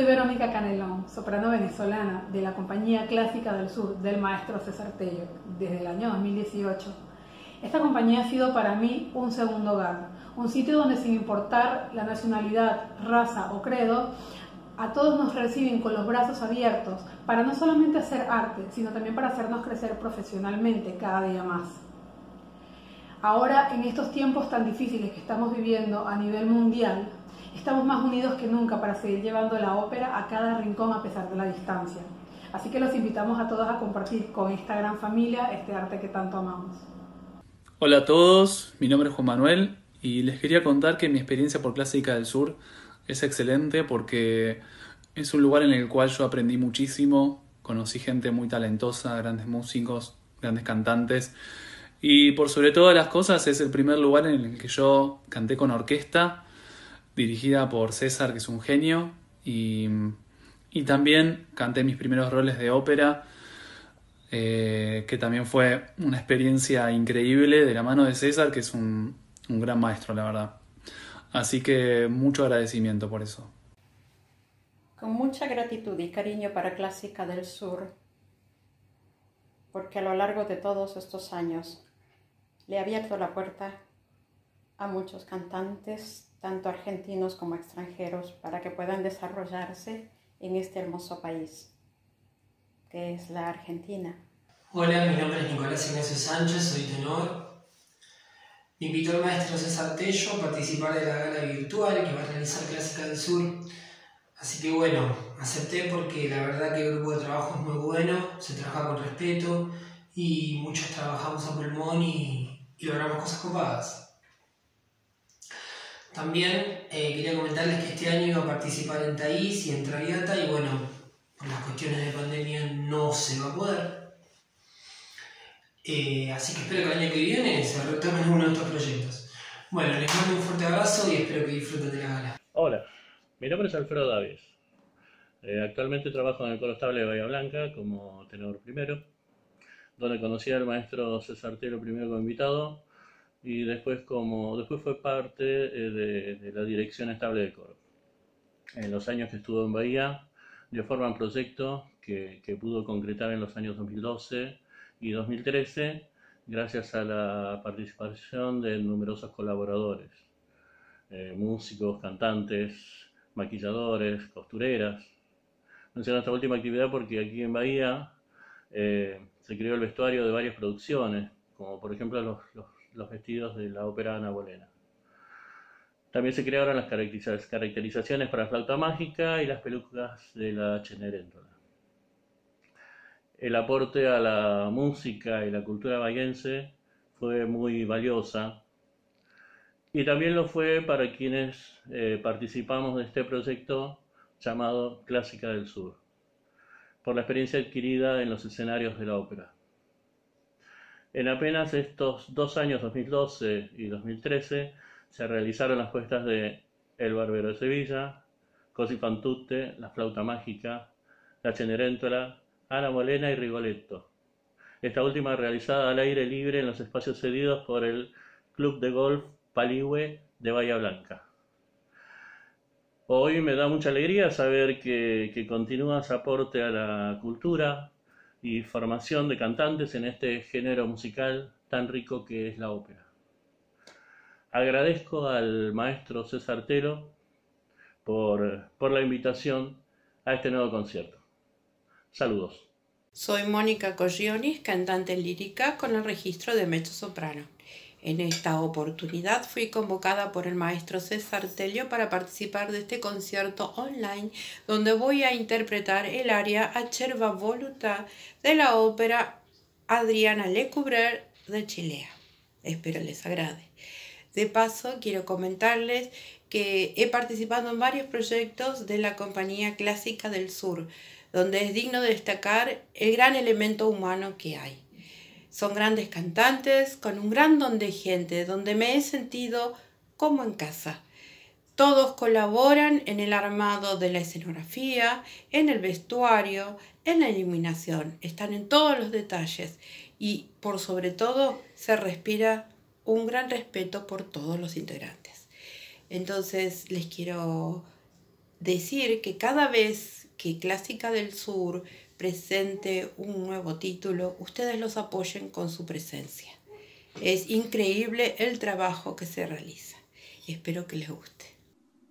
Soy Verónica Canelón, soprano venezolana de la Compañía Clásica del Sur del maestro César Tello desde el año 2018. Esta compañía ha sido para mí un segundo hogar, un sitio donde sin importar la nacionalidad, raza o credo, a todos nos reciben con los brazos abiertos para no solamente hacer arte, sino también para hacernos crecer profesionalmente cada día más. Ahora, en estos tiempos tan difíciles que estamos viviendo a nivel mundial, Estamos más unidos que nunca para seguir llevando la ópera a cada rincón a pesar de la distancia. Así que los invitamos a todos a compartir con esta gran familia este arte que tanto amamos. Hola a todos, mi nombre es Juan Manuel y les quería contar que mi experiencia por Clásica del Sur es excelente porque es un lugar en el cual yo aprendí muchísimo, conocí gente muy talentosa, grandes músicos, grandes cantantes y por sobre todas las cosas es el primer lugar en el que yo canté con orquesta dirigida por César, que es un genio, y, también canté mis primeros roles de ópera, eh, que también fue una experiencia increíble de la mano de César, que es un, un gran maestro, la verdad. Así que mucho agradecimiento por eso. Con mucha gratitud y cariño para Clásica del Sur, porque a lo largo de todos estos años le ha abierto la puerta a muchos cantantes tanto argentinos como extranjeros, para que puedan desarrollarse en este hermoso país, que es la Argentina. Hola, mi nombre es Nicolás Ignacio Sánchez, soy tenor. Me invitó el maestro César Tello a participar de la gala virtual que va a realizar Clásica del Sur. Así que bueno, acepté porque la verdad que el grupo de trabajo es muy bueno, se trabaja con respeto y muchos trabajamos a pulmón y, logramos cosas copadas. También eh, quería comentarles que este año iba a participar en TAIS y en Traviata y bueno, por las cuestiones de pandemia no se va a poder. Eh, así que espero que el año que viene se retomen uno de estos proyectos. Bueno, les mando un fuerte abrazo y espero que disfruten de la gala. Hola, mi nombre es Alfredo Davies. Eh, actualmente trabajo en el Coro Estable de Bahía Blanca como tenor primero, donde conocí al maestro César Telo primero como invitado y después, como, después fue parte eh, de, la dirección estable del coro. En los años que estuvo en Bahía, dio forma a un proyecto que, que pudo concretar en los años 2012 y 2013 gracias a la participación de numerosos colaboradores, eh, músicos, cantantes, maquilladores, costureras. Menciono esta última actividad porque aquí en Bahía eh, se creó el vestuario de varias producciones, como por ejemplo los, los los vestidos de la ópera Ana Bolena. También se crearon las caracterizaciones para flauta mágica y las pelucas de la Cenerentola. El aporte a la música y la cultura bahiense fue muy valiosa y también lo fue para quienes eh, participamos de este proyecto llamado Clásica del Sur, por la experiencia adquirida en los escenarios de la ópera. En apenas estos dos años, 2012 y 2013, se realizaron las puestas de El Barbero de Sevilla, Cosi fan La Flauta Mágica, La Cenerentola, Ana Molena y Rigoletto. Esta última realizada al aire libre en los espacios cedidos por el Club de Golf Paligüe de Bahía Blanca. Hoy me da mucha alegría saber que, que continúa su aporte a la cultura, y formación de cantantes en este género musical tan rico que es la ópera. Agradezco al maestro César Telo por, por la invitación a este nuevo concierto. Saludos. Soy Mónica Coglionis, cantante lírica con el registro de mezzo soprano. En esta oportunidad fui convocada por el maestro César Telio para participar de este concierto online donde voy a interpretar el aria Acerba Voluta de la ópera Adriana Lecouvreur de Chilea. Espero les agrade. De paso, quiero comentarles que he participado en varios proyectos de la Compañía Clásica del Sur, donde es digno de destacar el gran elemento humano que hay. Son grandes cantantes con un gran don de gente, donde me he sentido como en casa. Todos colaboran en el armado de la escenografía, en el vestuario, en la iluminación. Están en todos los detalles y por sobre todo se respira un gran respeto por todos los integrantes. Entonces les quiero decir que cada vez que Clásica del Sur presente un nuevo título, ustedes los apoyen con su presencia. Es increíble el trabajo que se realiza. Espero que les guste.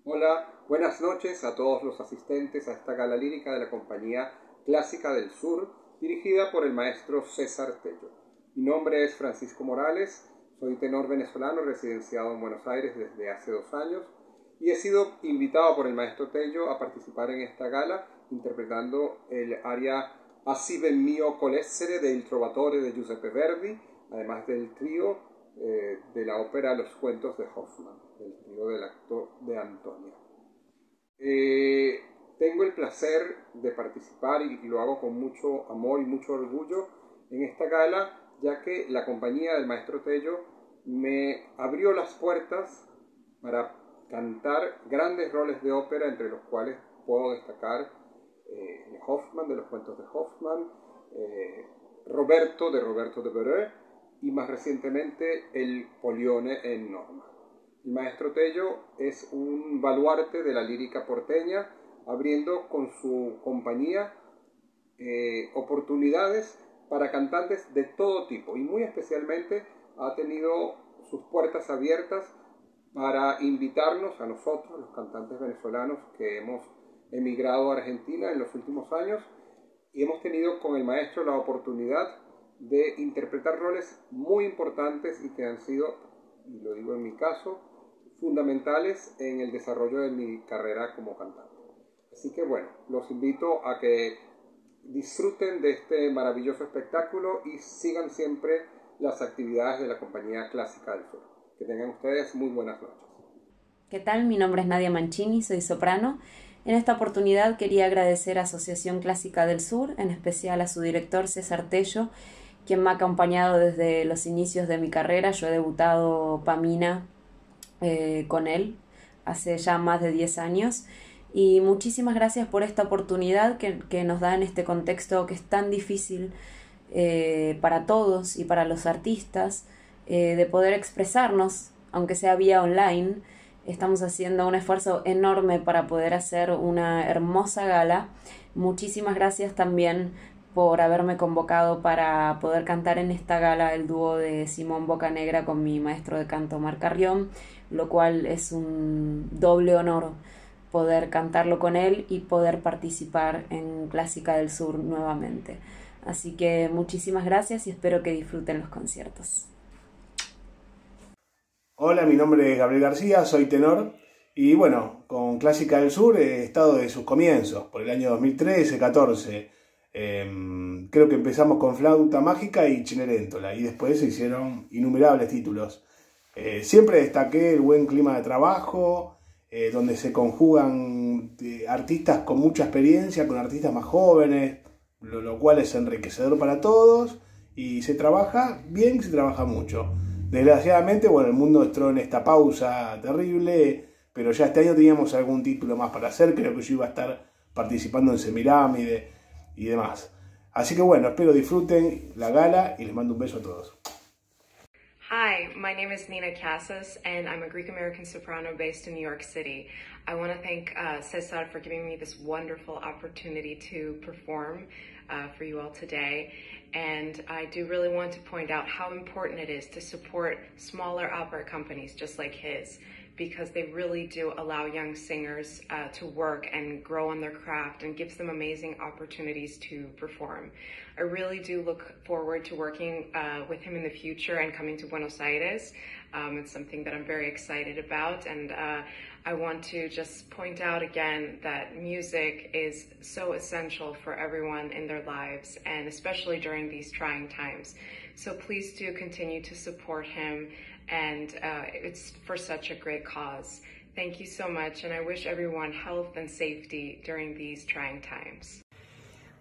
Hola, buenas noches a todos los asistentes a esta gala lírica de la compañía Clásica del Sur, dirigida por el maestro César Tello. Mi nombre es Francisco Morales, soy tenor venezolano residenciado en Buenos Aires desde hace dos años y he sido invitado por el maestro Tello a participar en esta gala interpretando el aria Así ben mio colessere del Trovatore de Giuseppe Verdi, además del trío eh, de la ópera Los cuentos de Hoffman, el trío del actor de Antonia. Eh, tengo el placer de participar y lo hago con mucho amor y mucho orgullo en esta gala, ya que la compañía del maestro Tello me abrió las puertas para cantar grandes roles de ópera, entre los cuales puedo destacar eh, Hoffman, de los cuentos de Hoffman, eh, Roberto, de Roberto de Bereux, y más recientemente el Polione en Norma. El maestro Tello es un baluarte de la lírica porteña, abriendo con su compañía eh, oportunidades para cantantes de todo tipo y muy especialmente ha tenido sus puertas abiertas para invitarnos a nosotros, los cantantes venezolanos que hemos emigrado a Argentina en los últimos años y hemos tenido con el maestro la oportunidad de interpretar roles muy importantes y que han sido, y lo digo en mi caso, fundamentales en el desarrollo de mi carrera como cantante. Así que bueno, los invito a que disfruten de este maravilloso espectáculo y sigan siempre las actividades de la Compañía Clásica del Sur. Que tengan ustedes muy buenas noches. ¿Qué tal? Mi nombre es Nadia Mancini, soy soprano en esta oportunidad quería agradecer a Asociación Clásica del Sur, en especial a su director César Tello, quien me ha acompañado desde los inicios de mi carrera. Yo he debutado Pamina eh, con él hace ya más de 10 años. Y muchísimas gracias por esta oportunidad que, nos da en este contexto que es tan difícil eh, para todos y para los artistas eh, de poder expresarnos, aunque sea vía online Estamos haciendo un esfuerzo enorme para poder hacer una hermosa gala. Muchísimas gracias también por haberme convocado para poder cantar en esta gala el dúo de Simón Bocanegra con mi maestro de canto Mar Carrión, lo cual es un doble honor poder cantarlo con él y poder participar en Clásica del Sur nuevamente. Así que muchísimas gracias y espero que disfruten los conciertos. Hola, mi nombre es Gabriel García, soy tenor y bueno, con Clásica del Sur he estado de sus comienzos, por el año 2013-14. Em, creo que empezamos con Flauta Mágica y Chineréntola y después se hicieron innumerables títulos. Eh, siempre destaqué el buen clima de trabajo, eh, donde se conjugan eh, artistas con mucha experiencia, con artistas más jóvenes, lo, lo cual es enriquecedor para todos y se trabaja bien se trabaja mucho. Desgraciadamente, bueno, el mundo entró en esta pausa terrible, pero ya este año teníamos algún título más para hacer, creo que yo iba a estar participando en Semirámide y demás. Así que bueno, espero disfruten la gala y les mando un beso a todos. Hi, my name is Nina Casas, and I'm a Greek American soprano based in New York City. I want to thank uh, Cesar for giving me this wonderful opportunity to perform uh, for you all today. And I do really want to point out how important it is to support smaller opera companies just like his because they really do allow young singers uh, to work and grow on their craft and gives them amazing opportunities to perform. I really do look forward to working uh, with him in the future and coming to Buenos Aires. Um, it's something that I'm very excited about and uh, I want to just point out again that music is so essential for everyone in their lives and especially during these trying times. So please do continue to support him and uh, it's for such a great cause. Thank you so much and I wish everyone health and safety during these trying times.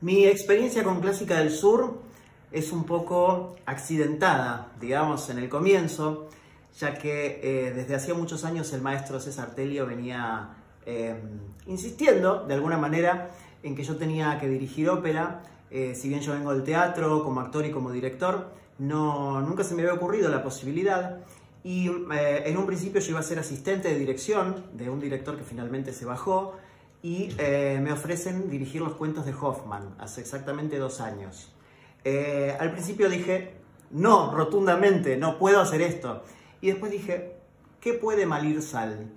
Mi experiencia con Clásica del Sur es un poco accidentada, digamos, en el comienzo. Ya que eh, desde hacía muchos años el maestro César Telio venía eh, insistiendo de alguna manera en que yo tenía que dirigir ópera. Eh, si bien yo vengo del teatro como actor y como director, no, nunca se me había ocurrido la posibilidad. Y en un principio yo iba a ser asistente de dirección de un director que finalmente se bajó. y eh, me ofrecen dirigir los cuentos de Hoffman hace exactamente dos años. Eh, al principio dije, no, rotundamente, no puedo hacer esto. Y después dije, ¿qué puede malir sal?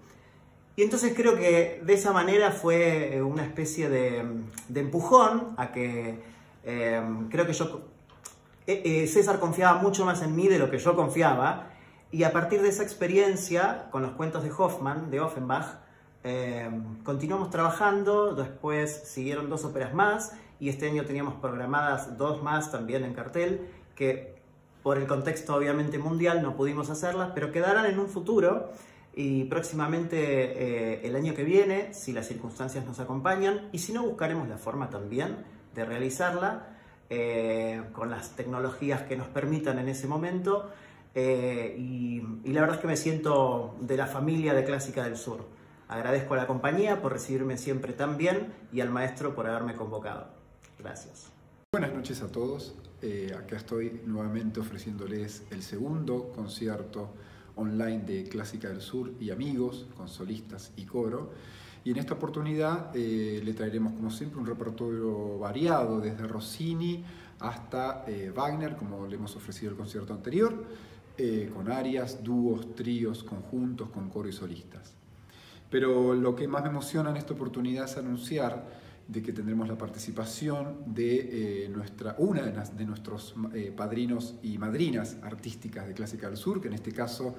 Y entonces creo que de esa manera fue eh, una especie de, empujón a que creo que yo, César confiaba mucho más en mí de lo que yo confiaba. Y a partir de esa experiencia, con los cuentos de Hoffman, de Offenbach, continuamos trabajando, después siguieron dos óperas más y este año teníamos programadas dos más también en cartel que por el contexto obviamente mundial no pudimos hacerlas, pero quedarán en un futuro y próximamente eh, el año que viene, si las circunstancias nos acompañan y si no buscaremos la forma también de realizarla eh, con las tecnologías que nos permitan en ese momento eh, y, y la verdad es que me siento de la familia de Clásica del Sur. Agradezco a la compañía por recibirme siempre tan bien y al maestro por haberme convocado. Gracias. Buenas noches a todos. Eh, acá estoy nuevamente ofreciéndoles el segundo concierto online de Clásica del Sur y amigos, con solistas y coro. Y en esta oportunidad eh, le traeremos, como siempre, un repertorio variado, desde Rossini hasta eh, Wagner, como le hemos ofrecido el concierto anterior, con arias, dúos, tríos, conjuntos, con coro y solistas. Pero lo que más me emociona en esta oportunidad es anunciar de que tendremos la participación de eh, nuestra, una de, nuestros eh, padrinos y madrinas artísticas de Clásica del Sur, que en este caso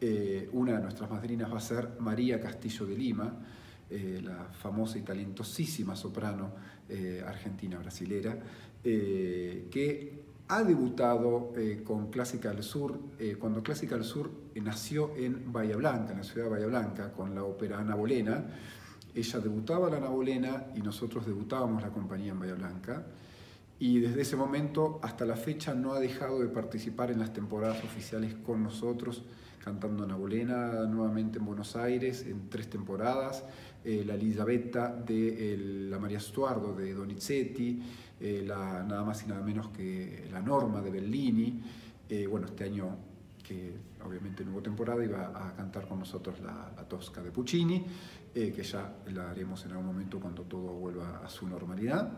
eh, una de nuestras madrinas va a ser María Castillo de Lima, la famosa y talentosísima soprano argentina brasilera, que ha debutado con Clásica del Sur, cuando Clásica del Sur nació en Bahía Blanca, en la ciudad de Bahía Blanca, con la ópera Ana Bolena. Ella debutaba la Ana Bolena y nosotros debutábamos la compañía en Bahía Blanca. Y desde ese momento hasta la fecha no ha dejado de participar en las temporadas oficiales con nosotros, cantando Ana Bolena nuevamente en Buenos Aires en tres temporadas, la Elisabetta de la María Estuardo de Donizetti, eh, la, nada más y nada menos que la norma de Bellini. Eh, bueno, este año que obviamente no hubo temporada, iba a cantar con nosotros la, Tosca de Puccini, eh, que ya la haremos en algún momento cuando todo vuelva a su normalidad.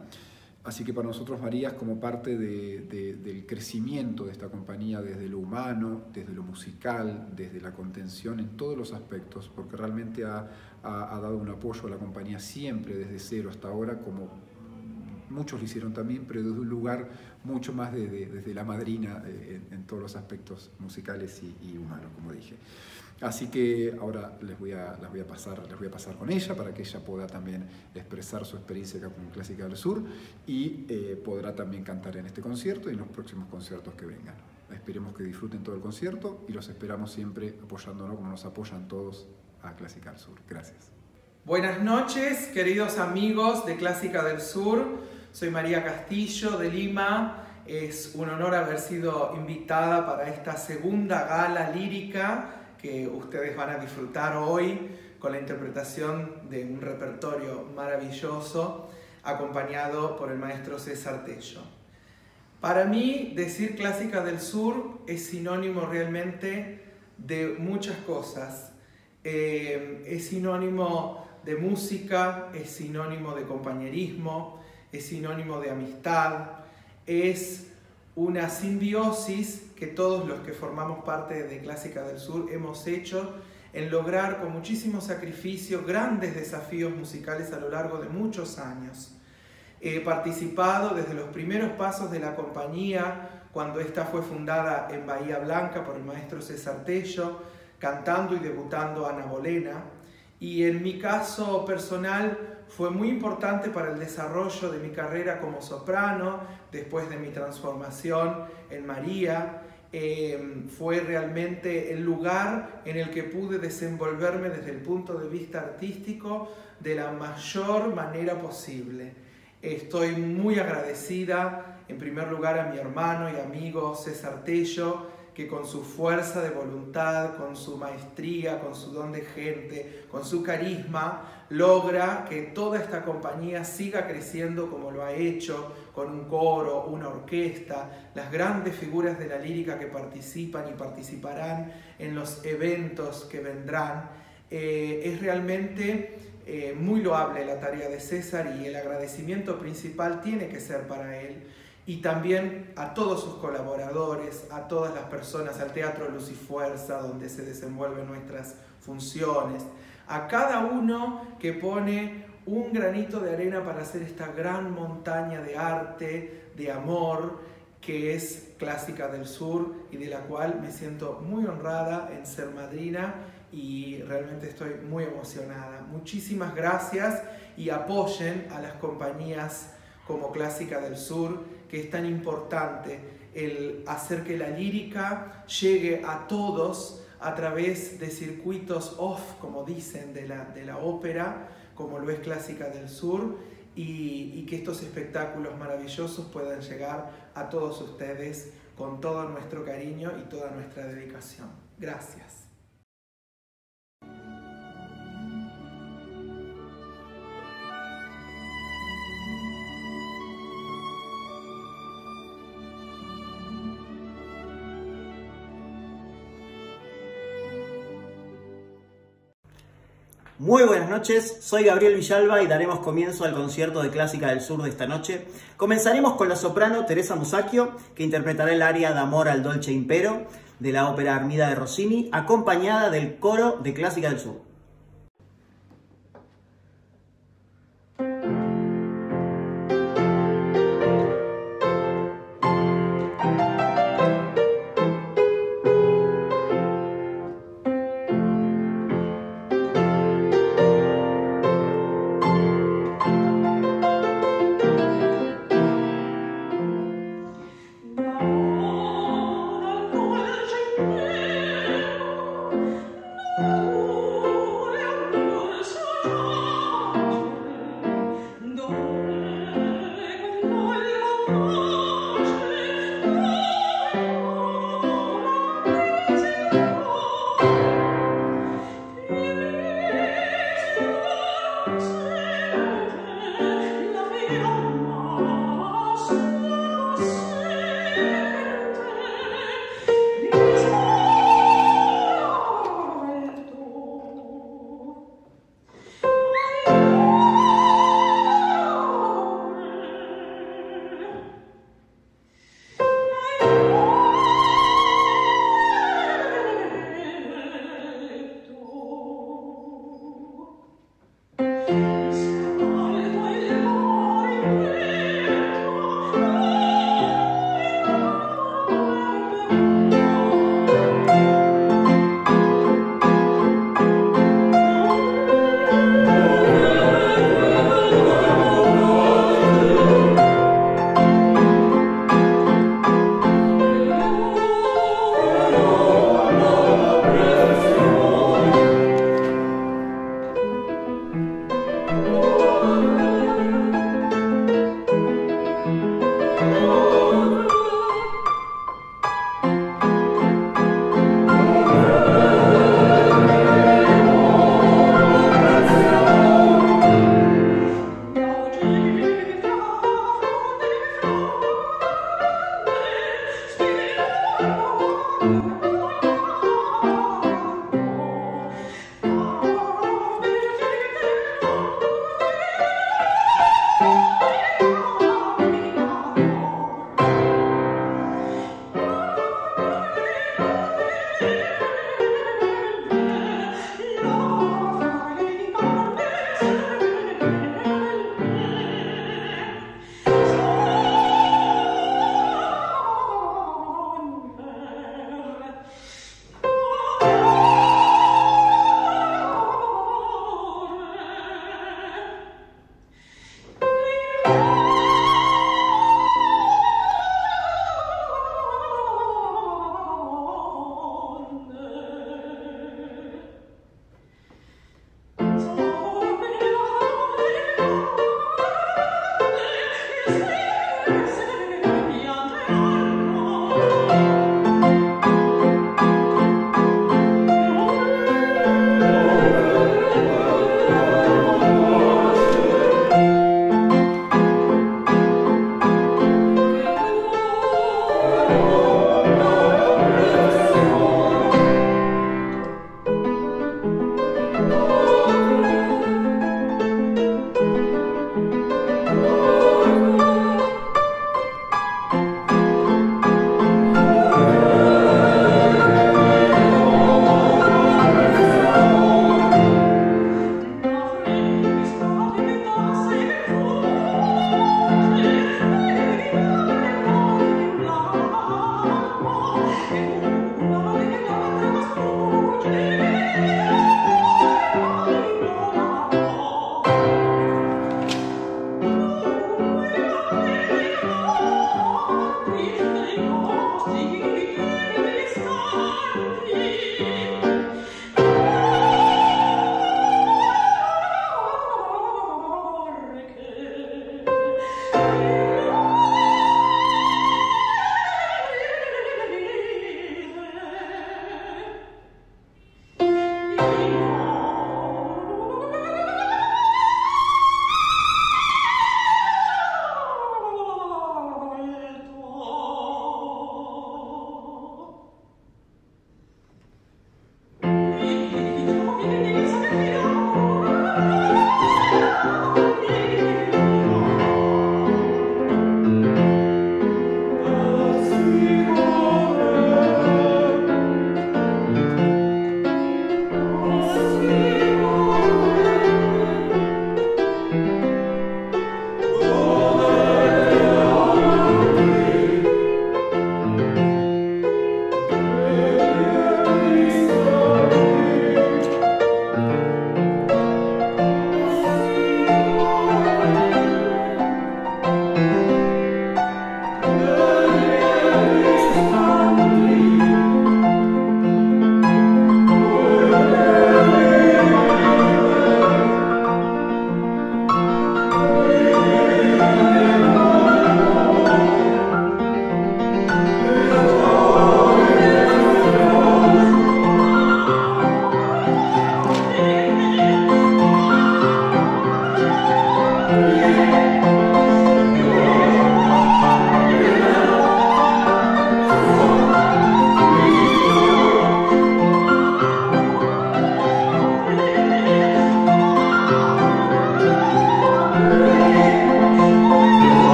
Así que para nosotros María es como parte del crecimiento de esta compañía desde lo humano, desde lo musical, desde la contención en todos los aspectos, porque realmente ha, ha dado un apoyo a la compañía siempre desde cero hasta ahora como muchos lo hicieron también, pero desde un lugar mucho más desde la madrina eh, en, todos los aspectos musicales y, humanos, como dije. Así que ahora les voy, a, las voy a pasar, les voy a pasar con ella para que ella pueda también expresar su experiencia con Clásica del Sur y eh, podrá también cantar en este concierto y en los próximos conciertos que vengan. Esperemos que disfruten todo el concierto y los esperamos siempre apoyándonos como nos apoyan todos a Clásica del Sur. Gracias. Buenas noches, queridos amigos de Clásica del Sur. Soy María Castillo de Lima. Es un honor haber sido invitada para esta segunda gala lírica que ustedes van a disfrutar hoy con la interpretación de un repertorio maravilloso acompañado por el maestro César Tello. Para mí, decir clásica del sur es sinónimo realmente de muchas cosas. Eh, es sinónimo de música, es sinónimo de compañerismo, es sinónimo de amistad, es una simbiosis que todos los que formamos parte de Clásica del Sur hemos hecho en lograr con muchísimo sacrificio grandes desafíos musicales a lo largo de muchos años. He participado desde los primeros pasos de la compañía, cuando esta fue fundada en Bahía Blanca por el maestro César Tello, cantando y debutando Ana Bolena. Y en mi caso personal, fue muy importante para el desarrollo de mi carrera como soprano, después de mi transformación en María. Eh, fue realmente el lugar en el que pude desenvolverme desde el punto de vista artístico de la mayor manera posible. Estoy muy agradecida en primer lugar a mi hermano y amigo César Tello, que con su fuerza de voluntad, con su maestría, con su don de gente, con su carisma, logra que toda esta compañía siga creciendo como lo ha hecho, con un coro, una orquesta, las grandes figuras de la lírica que participan y participarán en los eventos que vendrán. Eh, es realmente eh, muy loable la tarea de César y el agradecimiento principal tiene que ser para él. Y también a todos sus colaboradores, a todas las personas, al Teatro Luz y Fuerza, donde se desenvuelven nuestras funciones, a cada uno que pone un granito de arena para hacer esta gran montaña de arte, de amor, que es Clásica del Sur y de la cual me siento muy honrada en ser madrina y realmente estoy muy emocionada. Muchísimas gracias y apoyen a las compañías como Clásica del Sur, que es tan importante el hacer que la lírica llegue a todos a través de circuitos off, como dicen, de la, de la ópera, como lo es Clásica del Sur, y, y que estos espectáculos maravillosos puedan llegar a todos ustedes con todo nuestro cariño y toda nuestra dedicación. Gracias. Muy buenas noches, soy Gabriel Villalba y daremos comienzo al concierto de Clásica del Sur de esta noche. Comenzaremos con la soprano Teresa Musacchio, que interpretará el aria de Amor al Dolce Impero de la ópera Armida de Rossini, acompañada del coro de Clásica del Sur.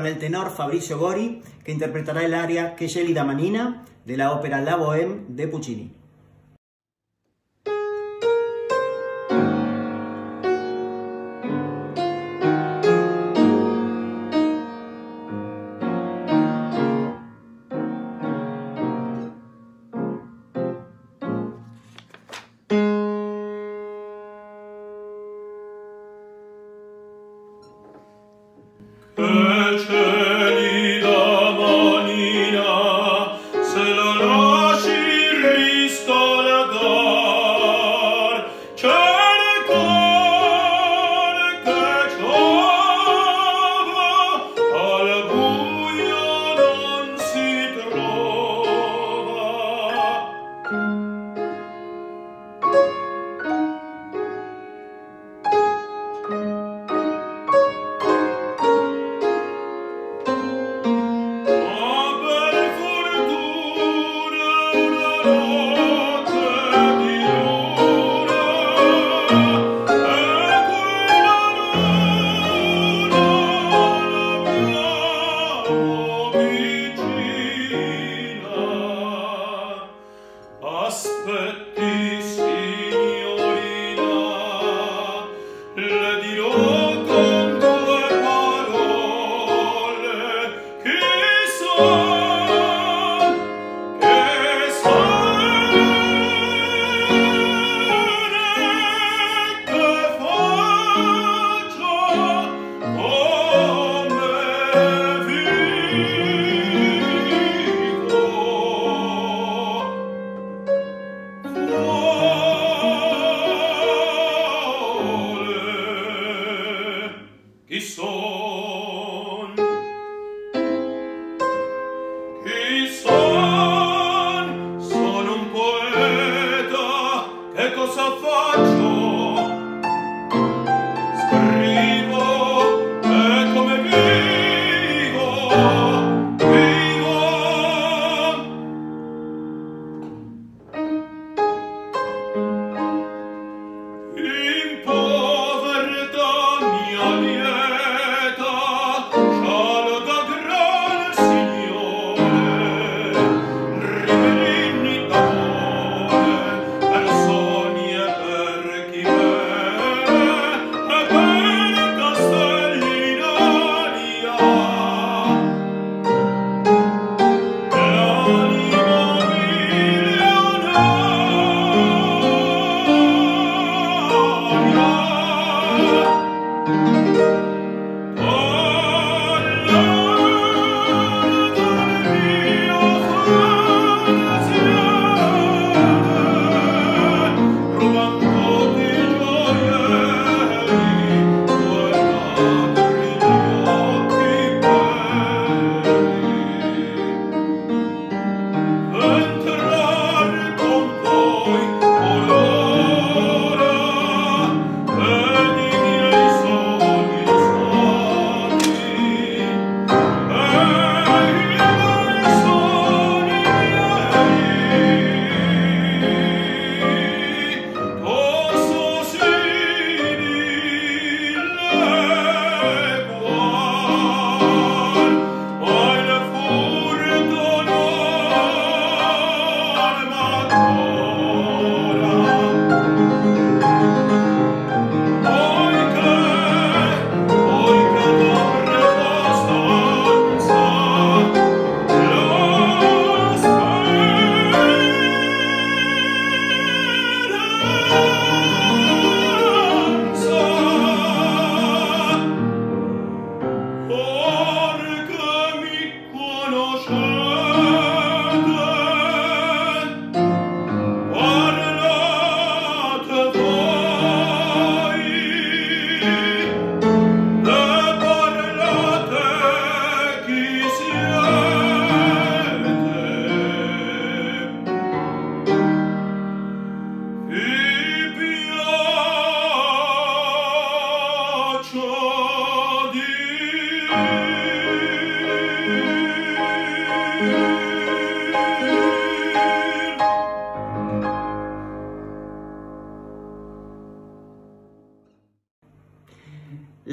Con el tenor Fabricio Gori, que interpretará el aria Que manina de la ópera La Bohème de Puccini.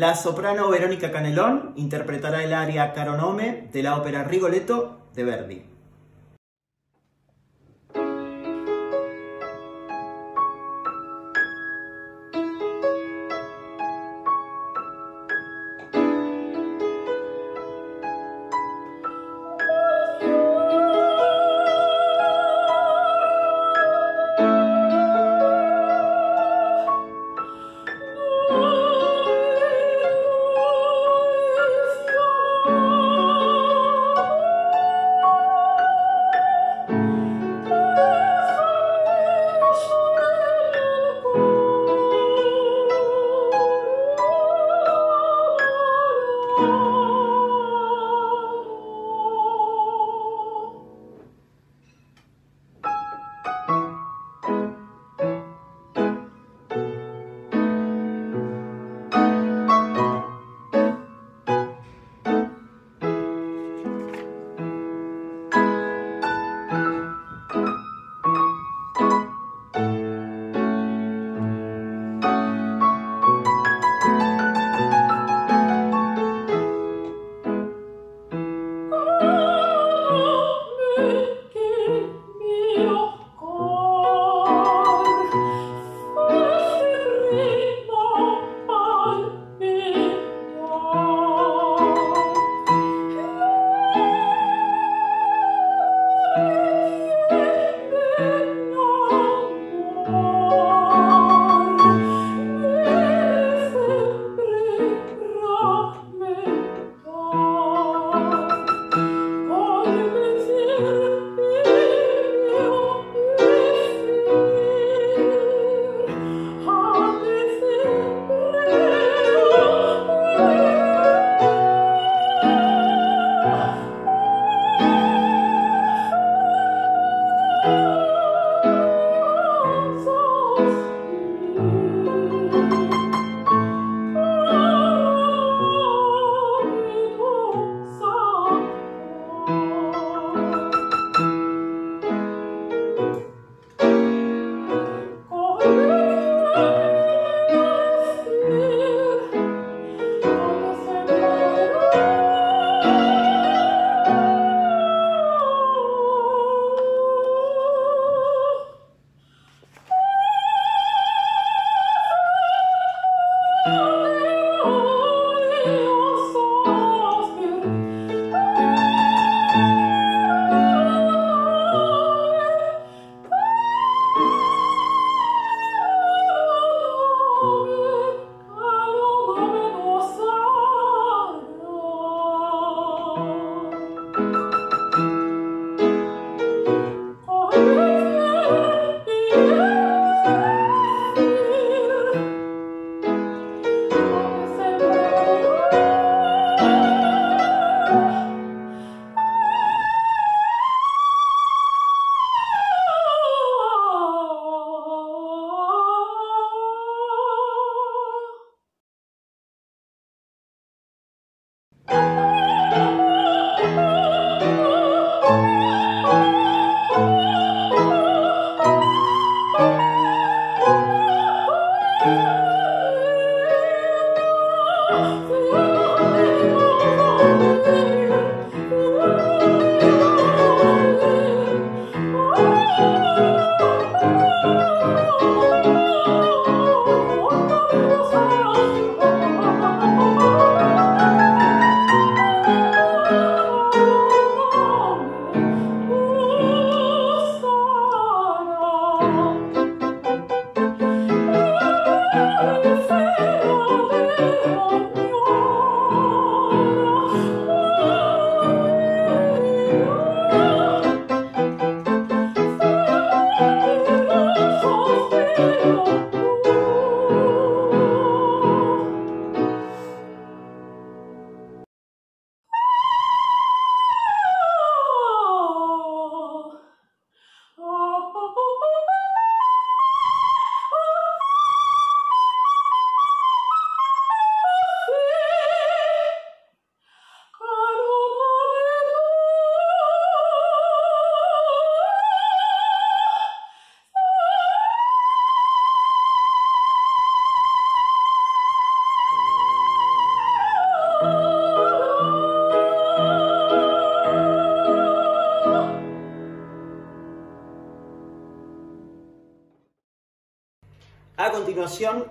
La soprano Verónica Canelón interpretará el aria Caronome de la ópera Rigoletto de Verdi.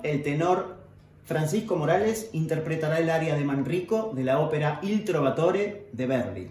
El tenor Francisco Morales interpretará el aria de Manrico de la ópera Il Trovatore de Verdi.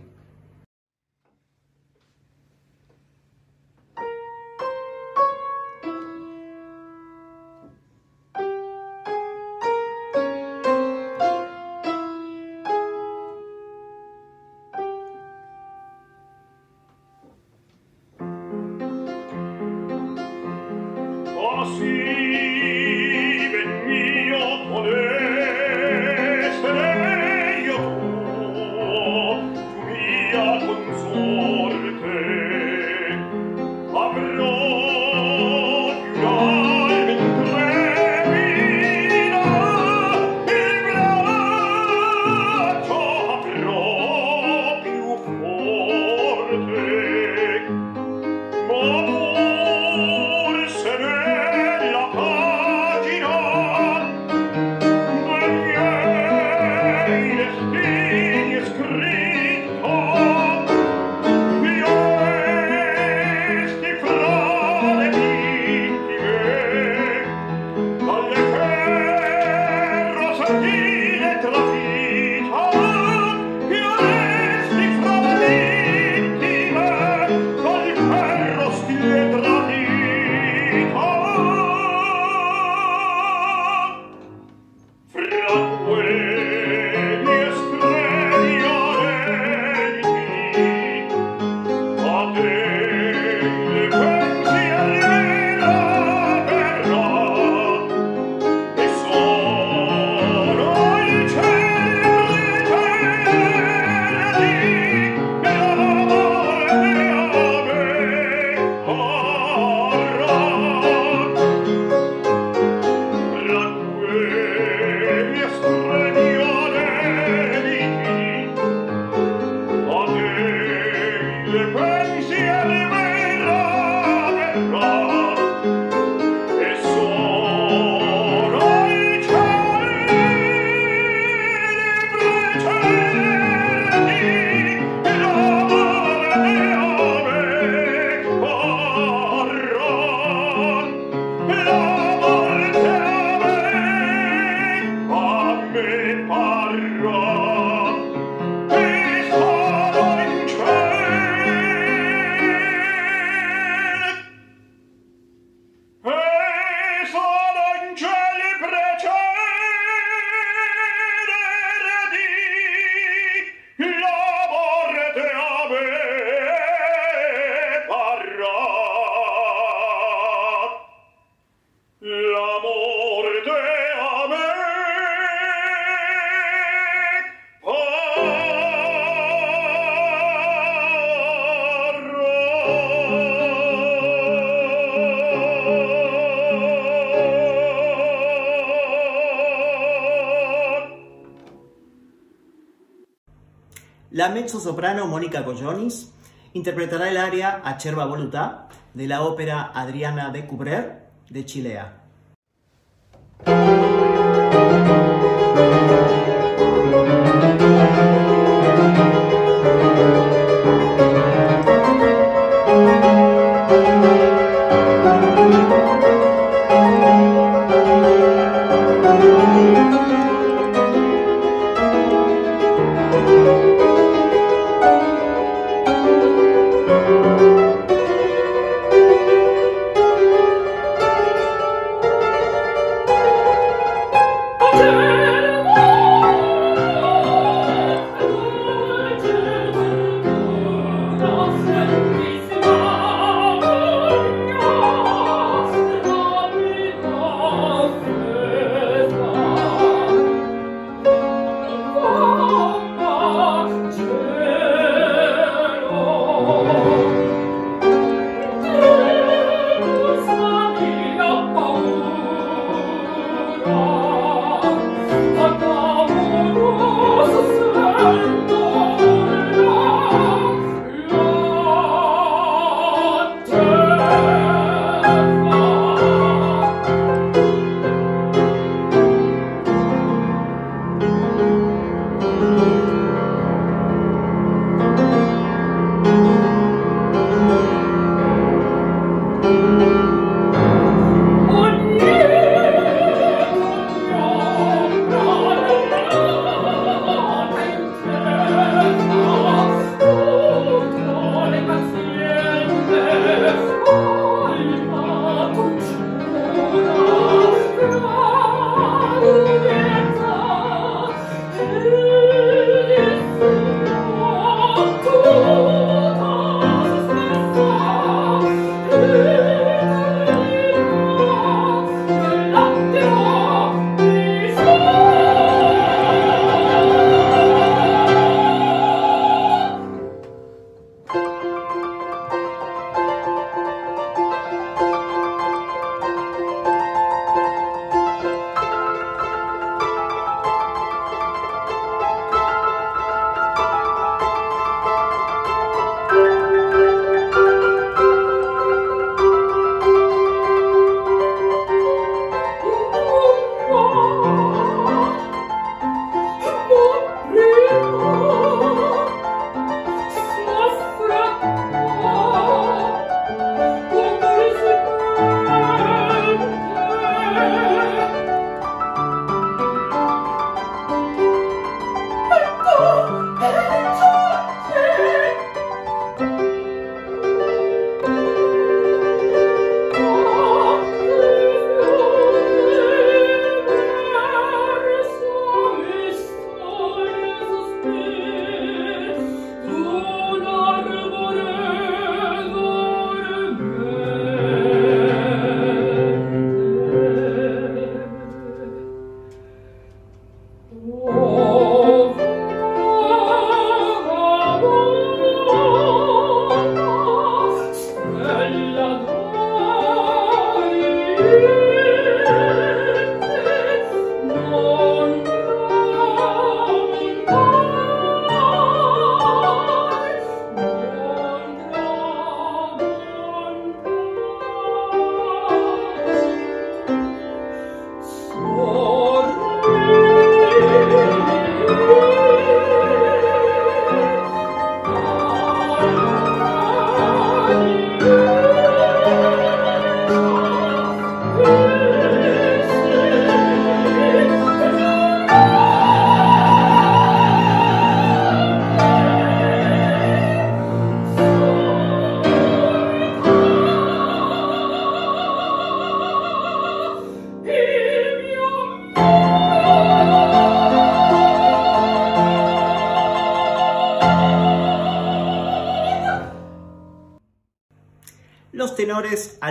La mezzo-soprano Mónica Collonis interpretará el aria Acerba Voluta de la ópera Adriana de Cubrer de Chilea.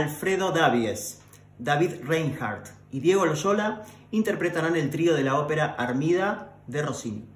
Alfredo Davies, David Reinhardt y Diego Loyola interpretarán el trío de la ópera Armida de Rossini.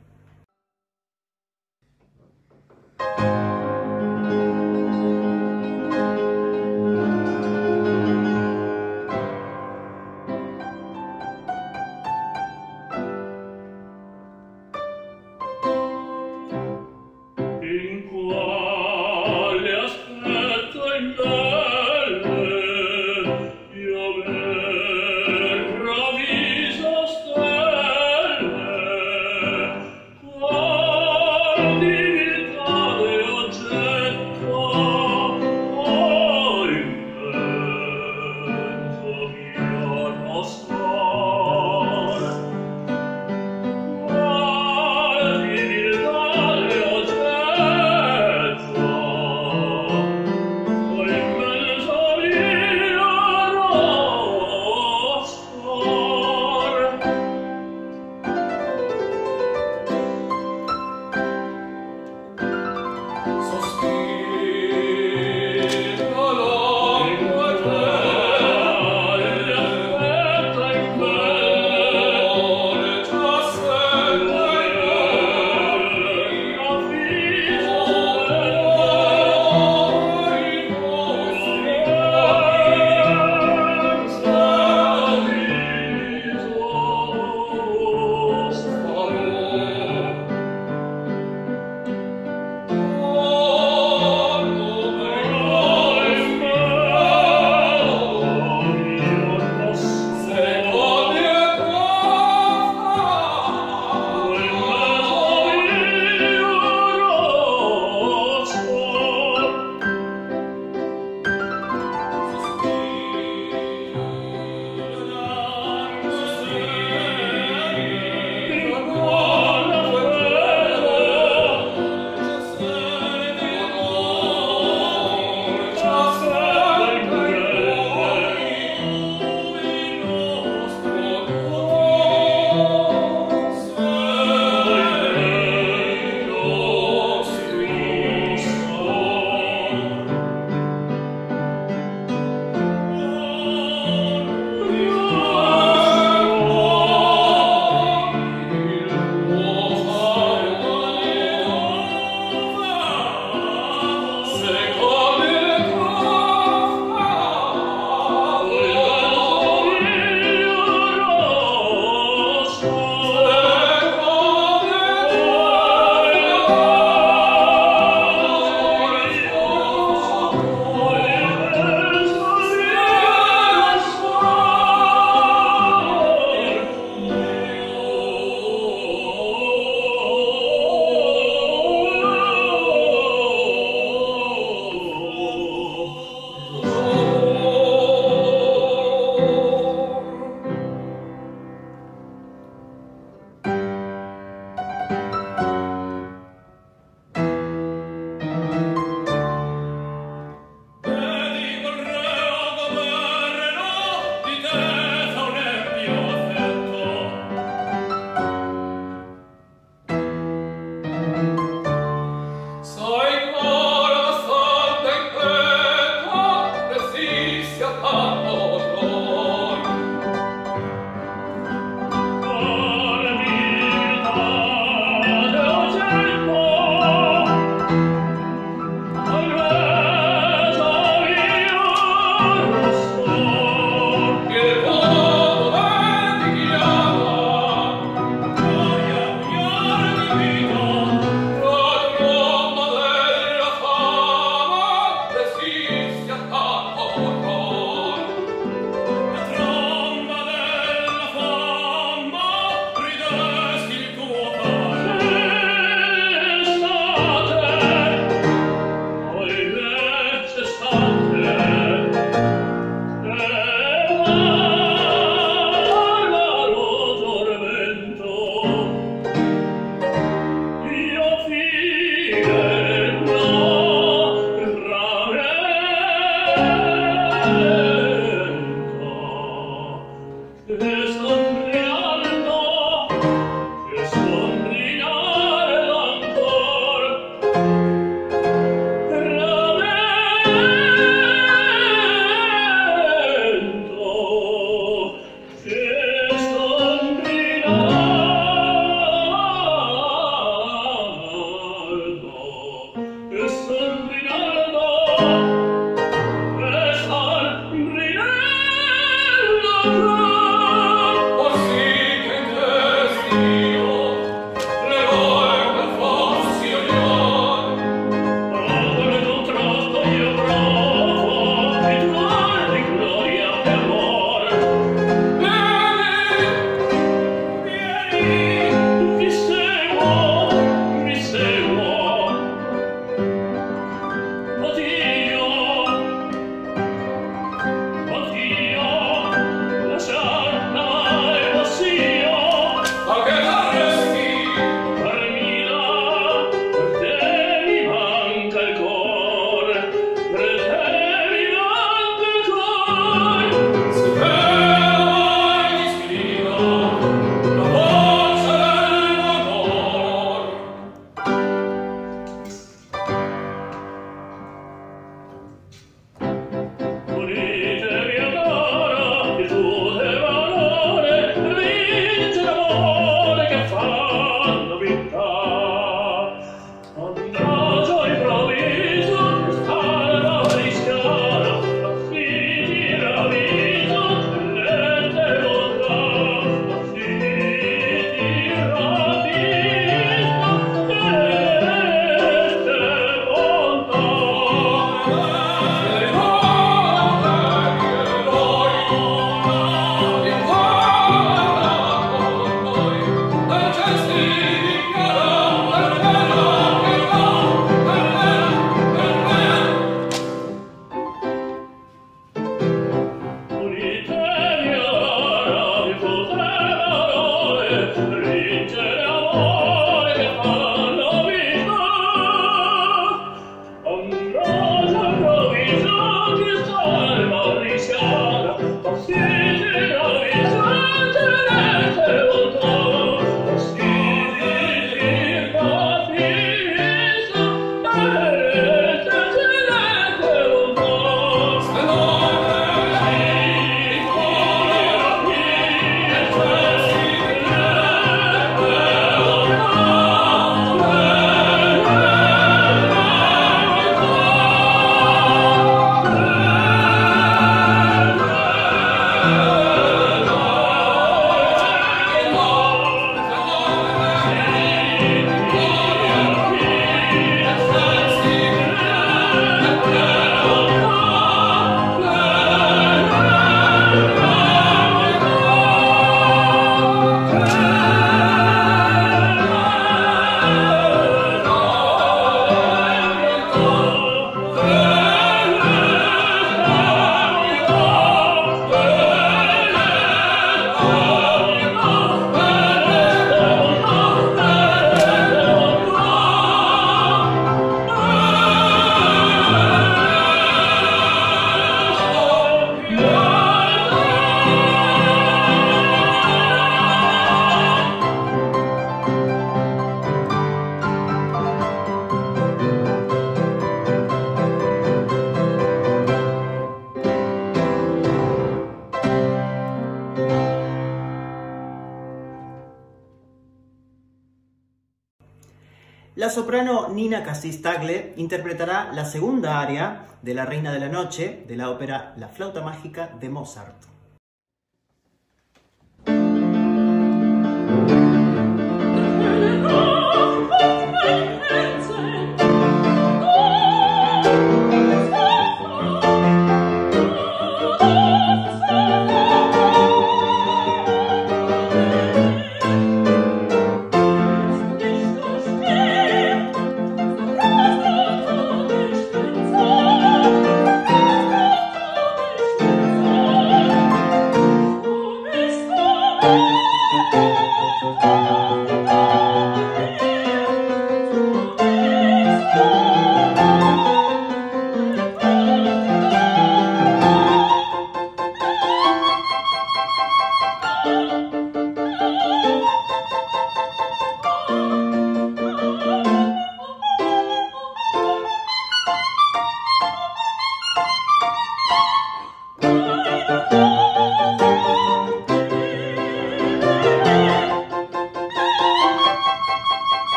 Tagle interpretará la segunda aria de La Reina de la Noche de la ópera La Flauta Mágica de Mozart.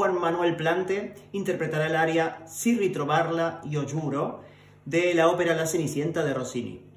Juan Manuel Plante interpretará el aria Si ritrovarla io giuro de la ópera La Cenicienta de Rossini.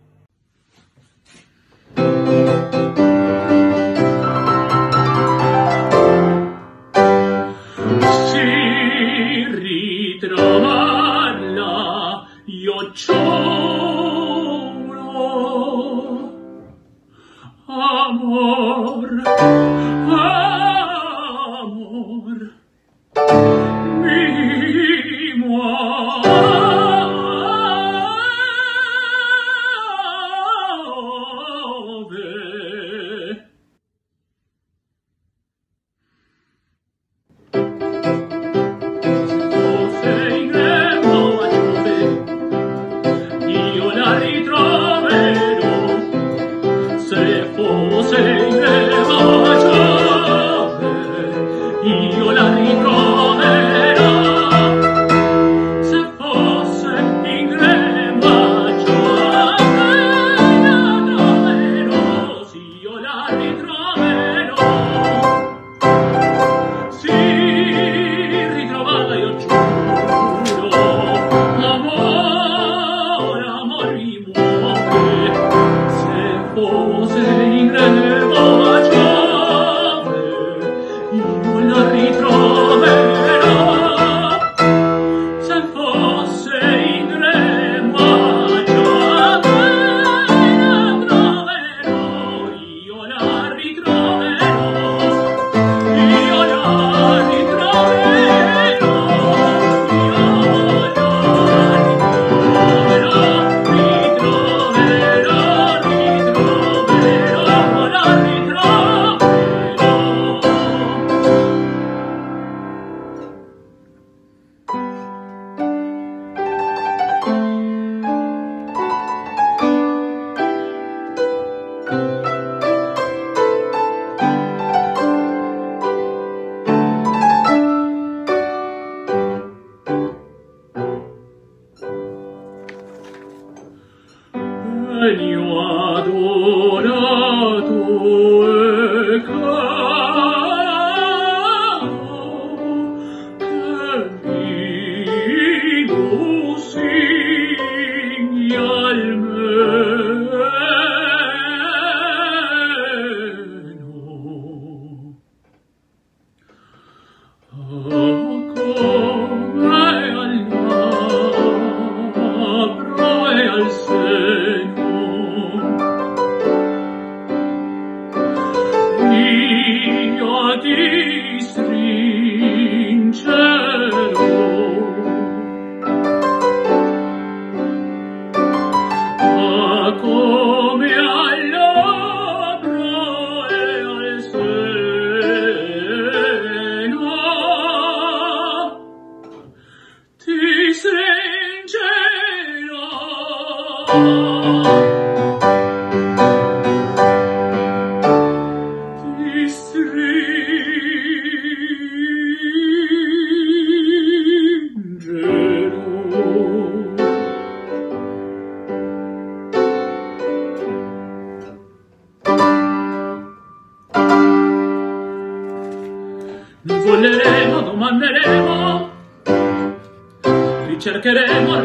Soprano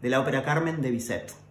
de la ópera Carmen de Bizet.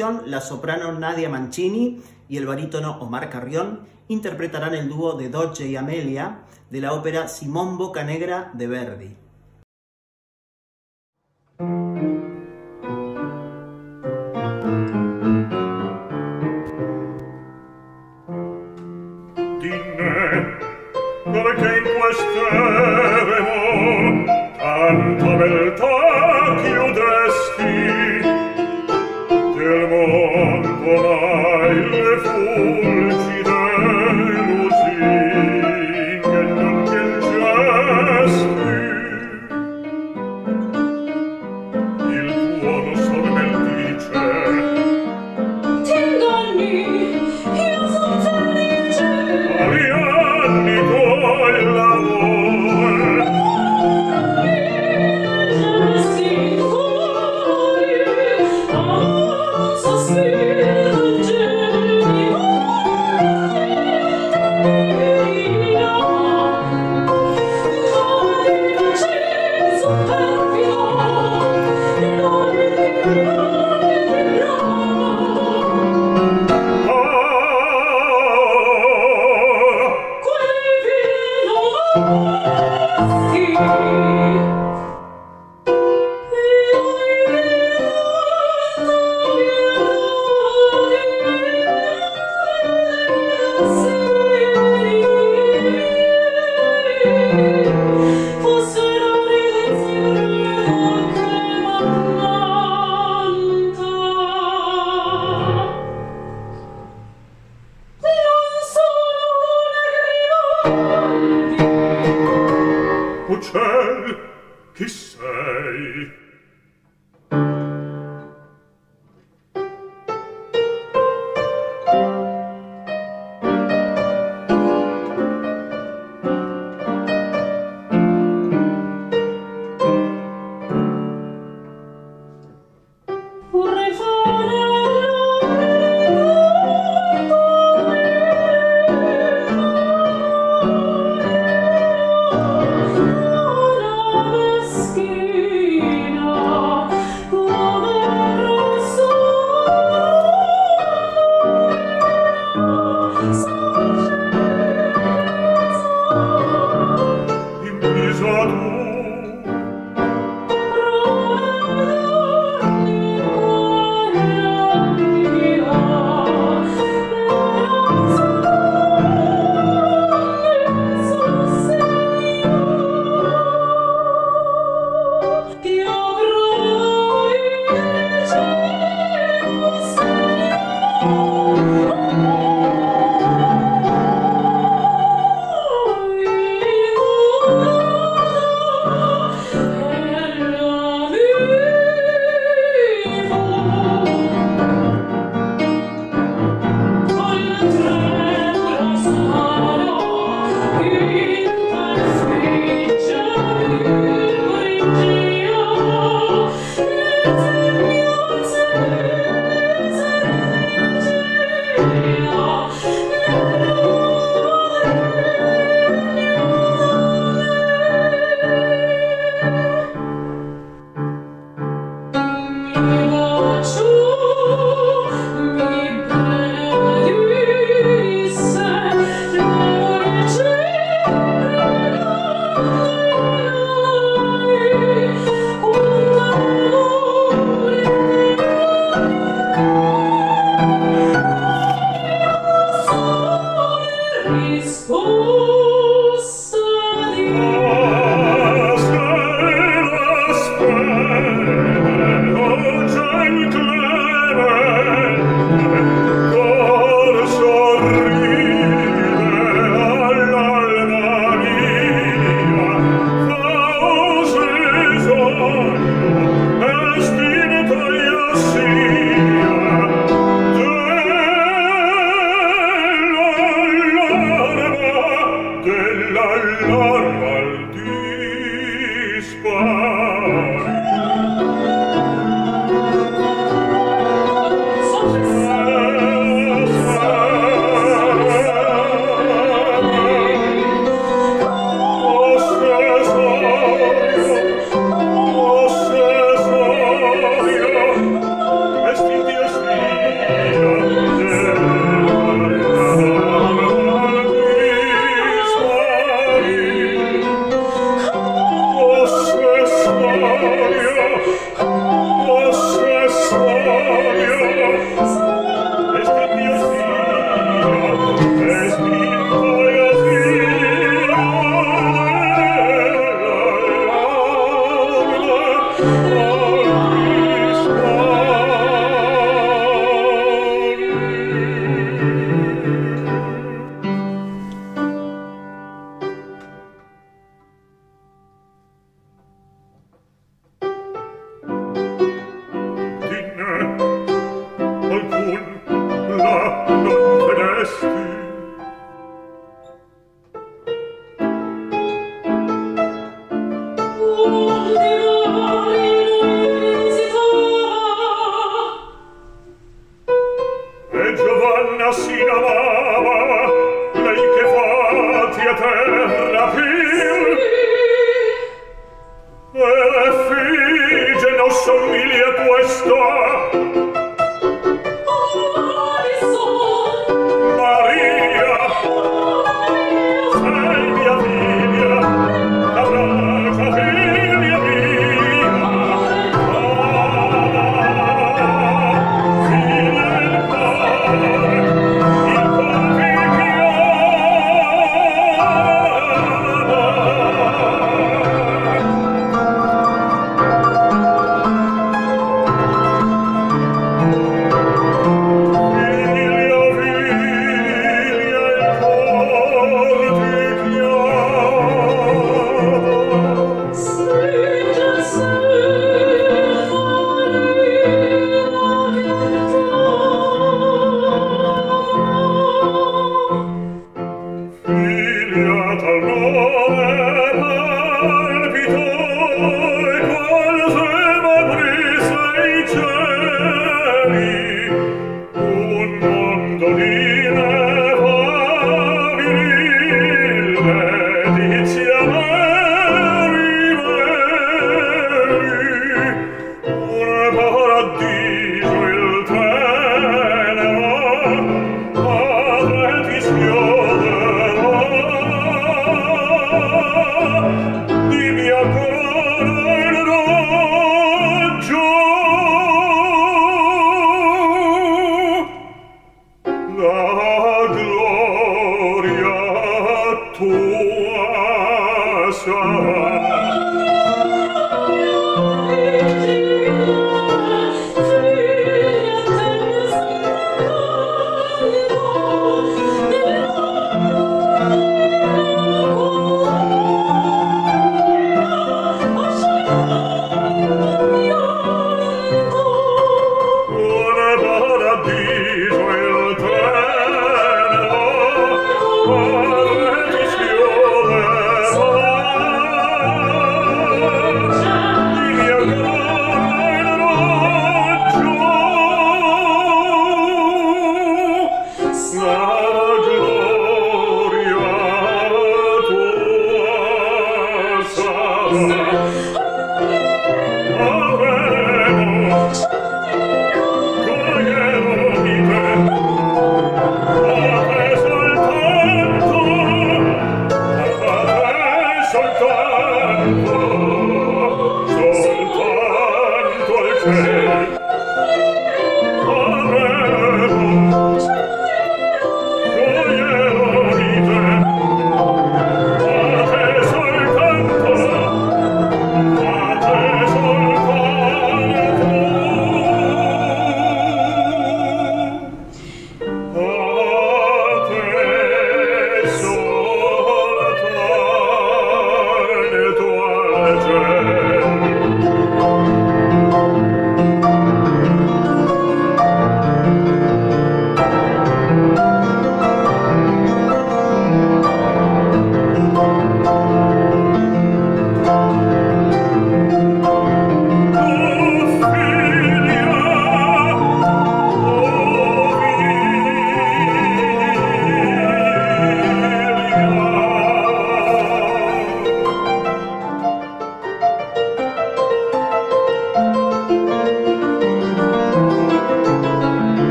La soprano Nadia Mancini y el barítono Omar Carrión interpretarán el dúo de Dolce y Amelia de la ópera Simón Bocanegra de Verdi. Beltà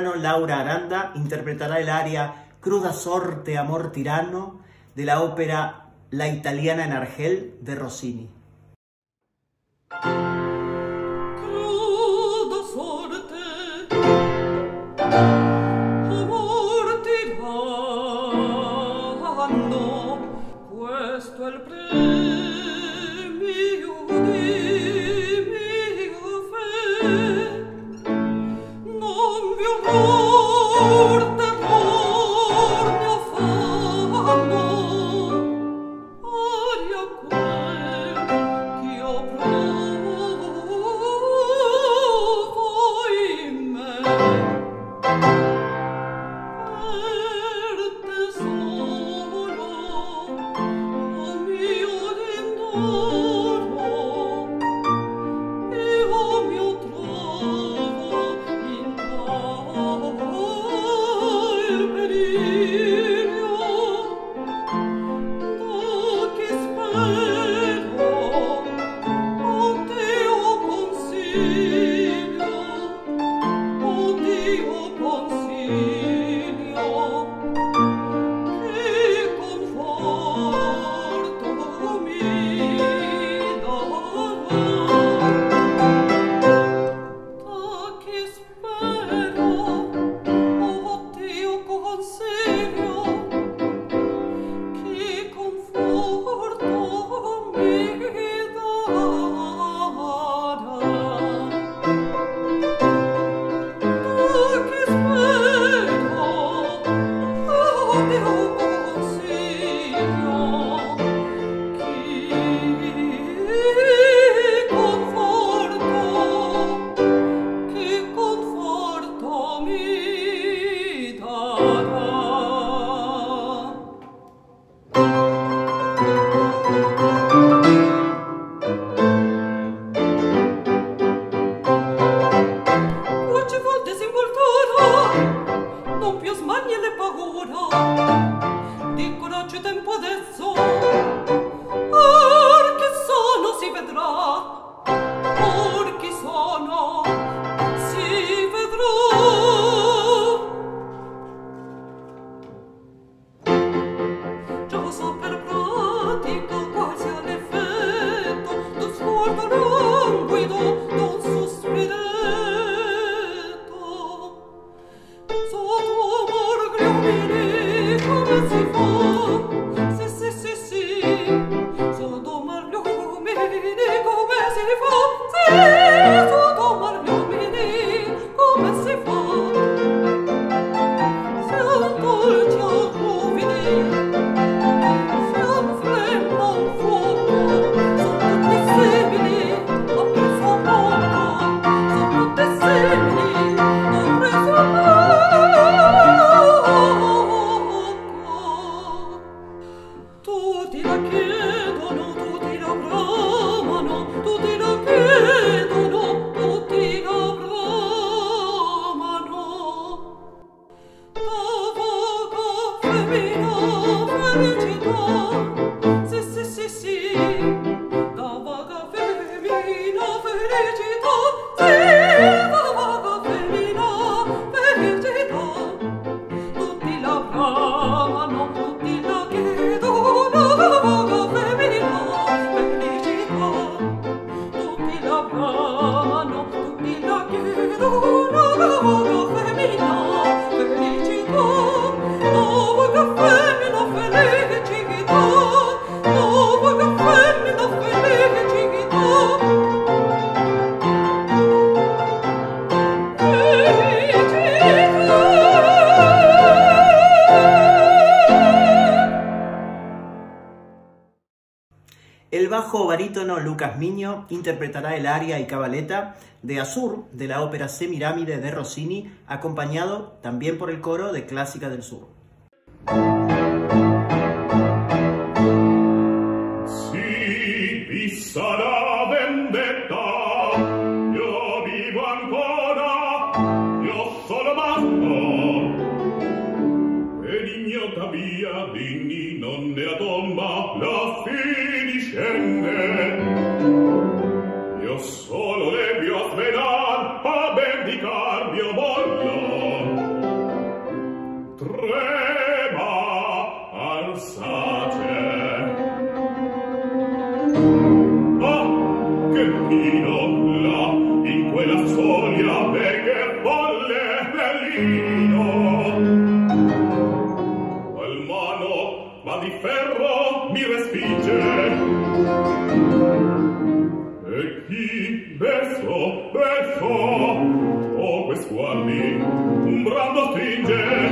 Laura Aranda interpretará el aria Cruda Sorte, Amor Tirano de la ópera La Italiana en Argel de Rossini. Interpretará el aria y cabaleta de Azur de la ópera Semiramide de Rossini, acompañado también por el coro de Clásica del Sur. ma di ferro mi respinge. E chi verso verso o oh, quest'uanni un brando stringe.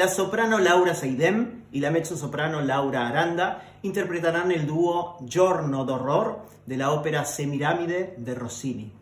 La soprano Laura Seidem y la mezzo-soprano Laura Aranda interpretarán el dúo Giorno d'Horror de la ópera Semiramide de Rossini.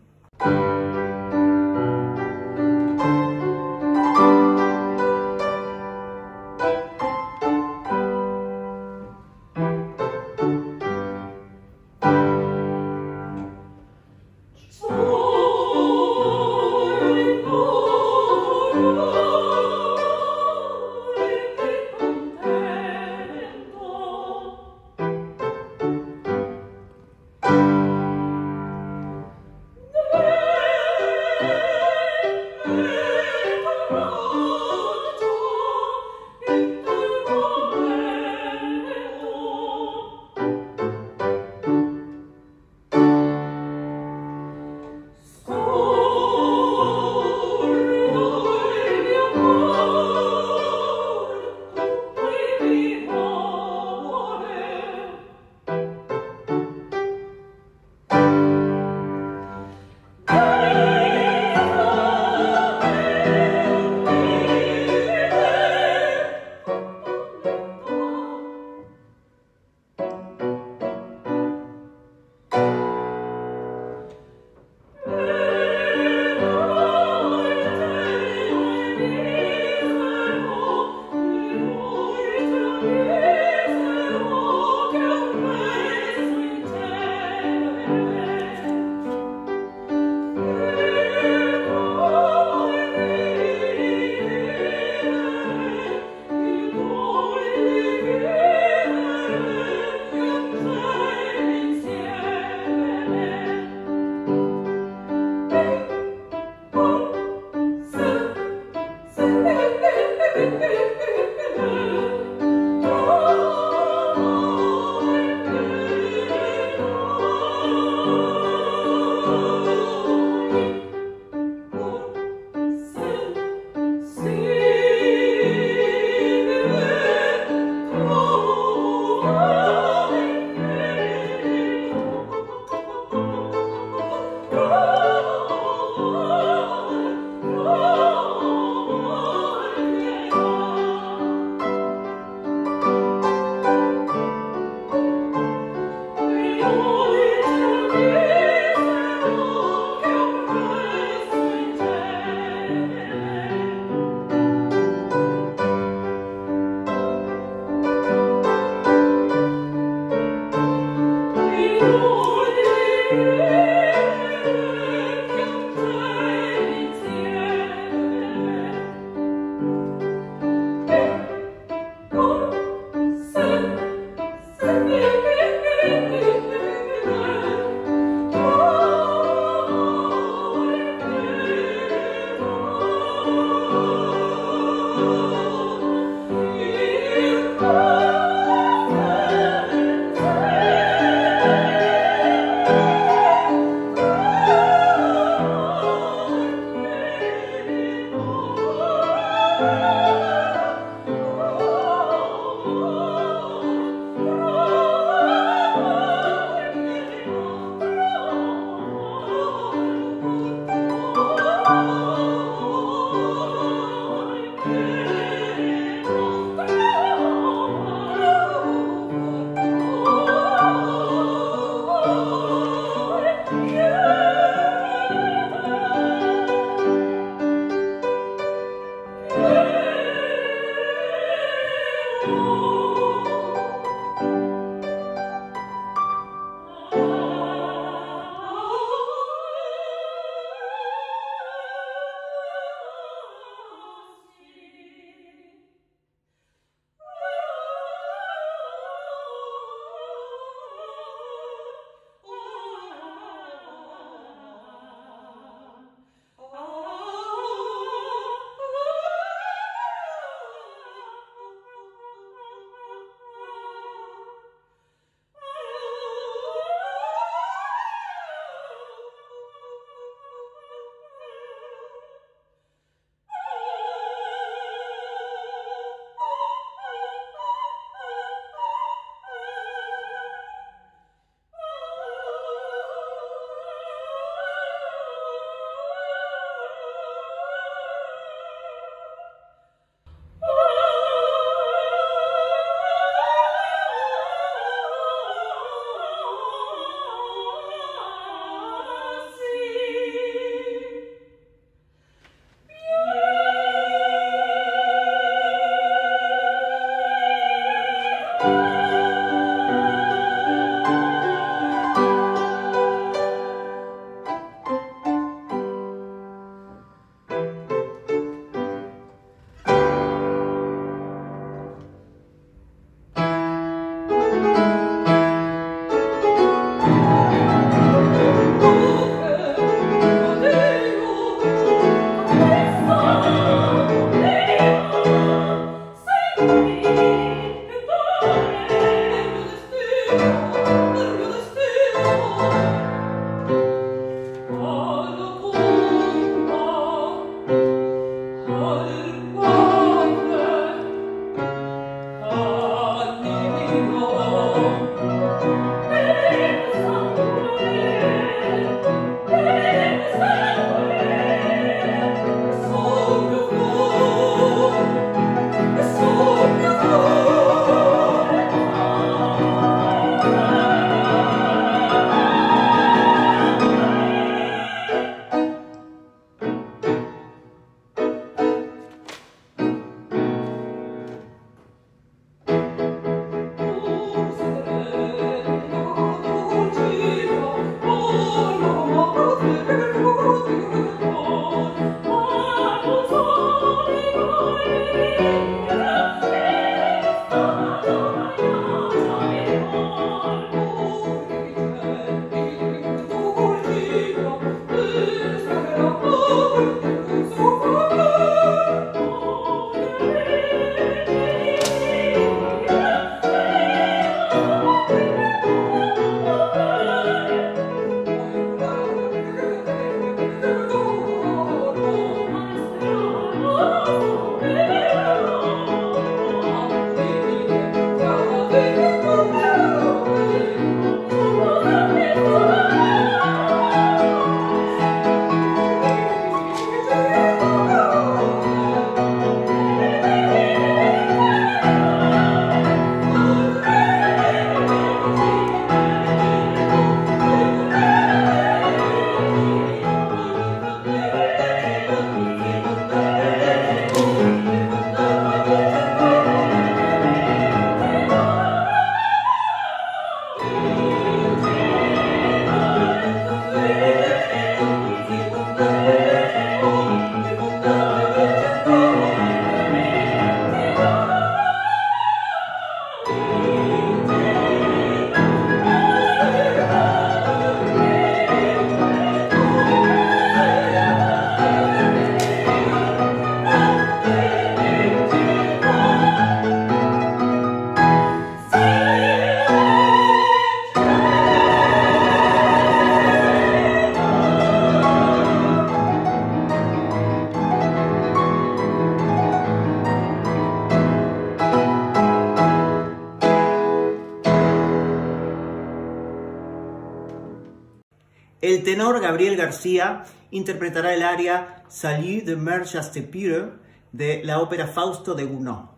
Gabriel García interpretará el aria Salut de Mer Chastepieux de la ópera Fausto de Gounod.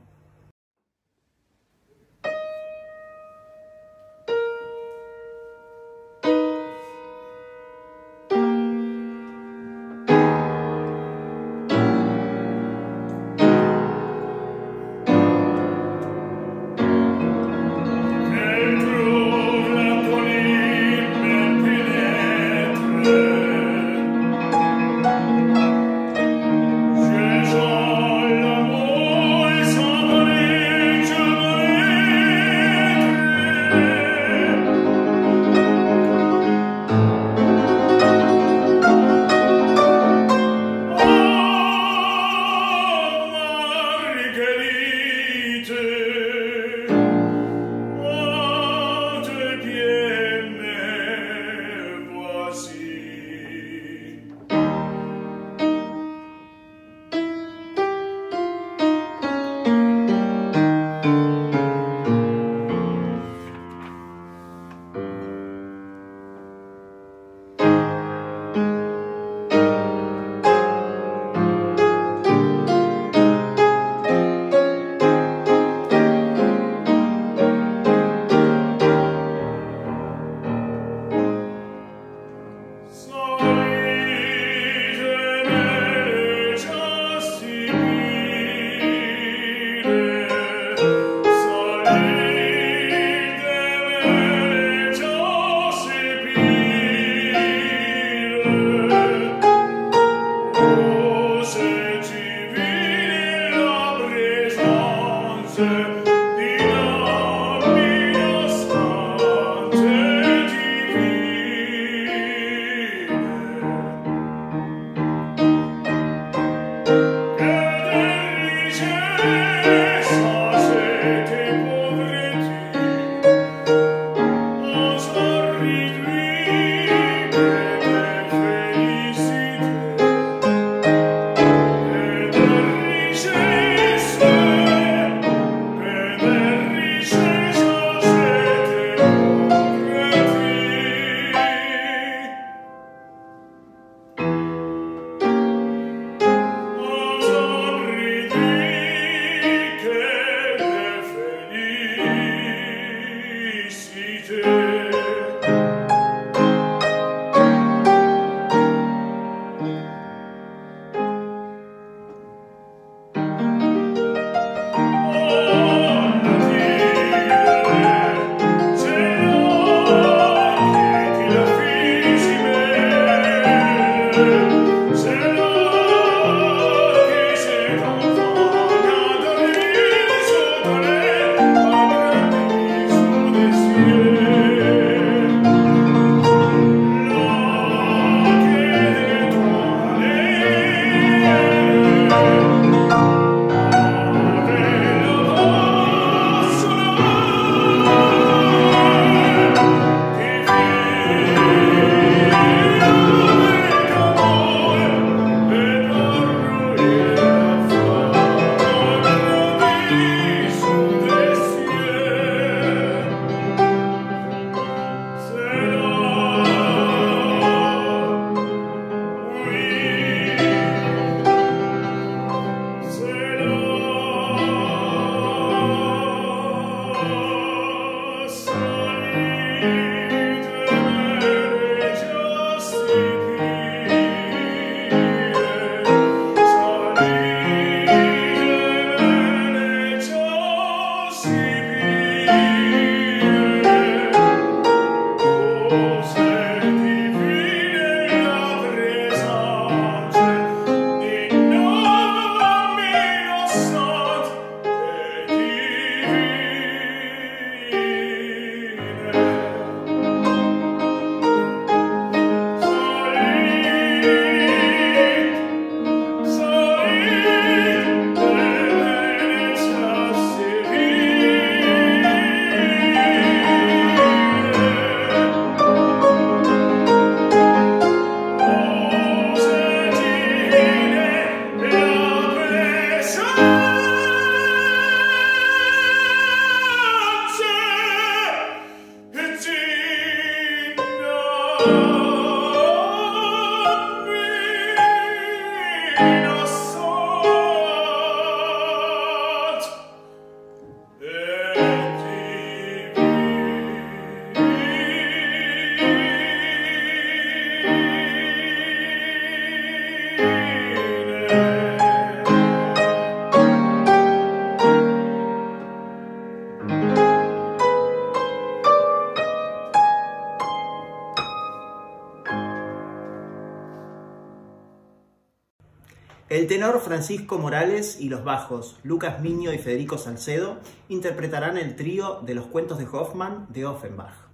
Francisco Morales y los bajos Lucas Miño y Federico Salcedo interpretarán el trío de los cuentos de Hoffmann de Offenbach.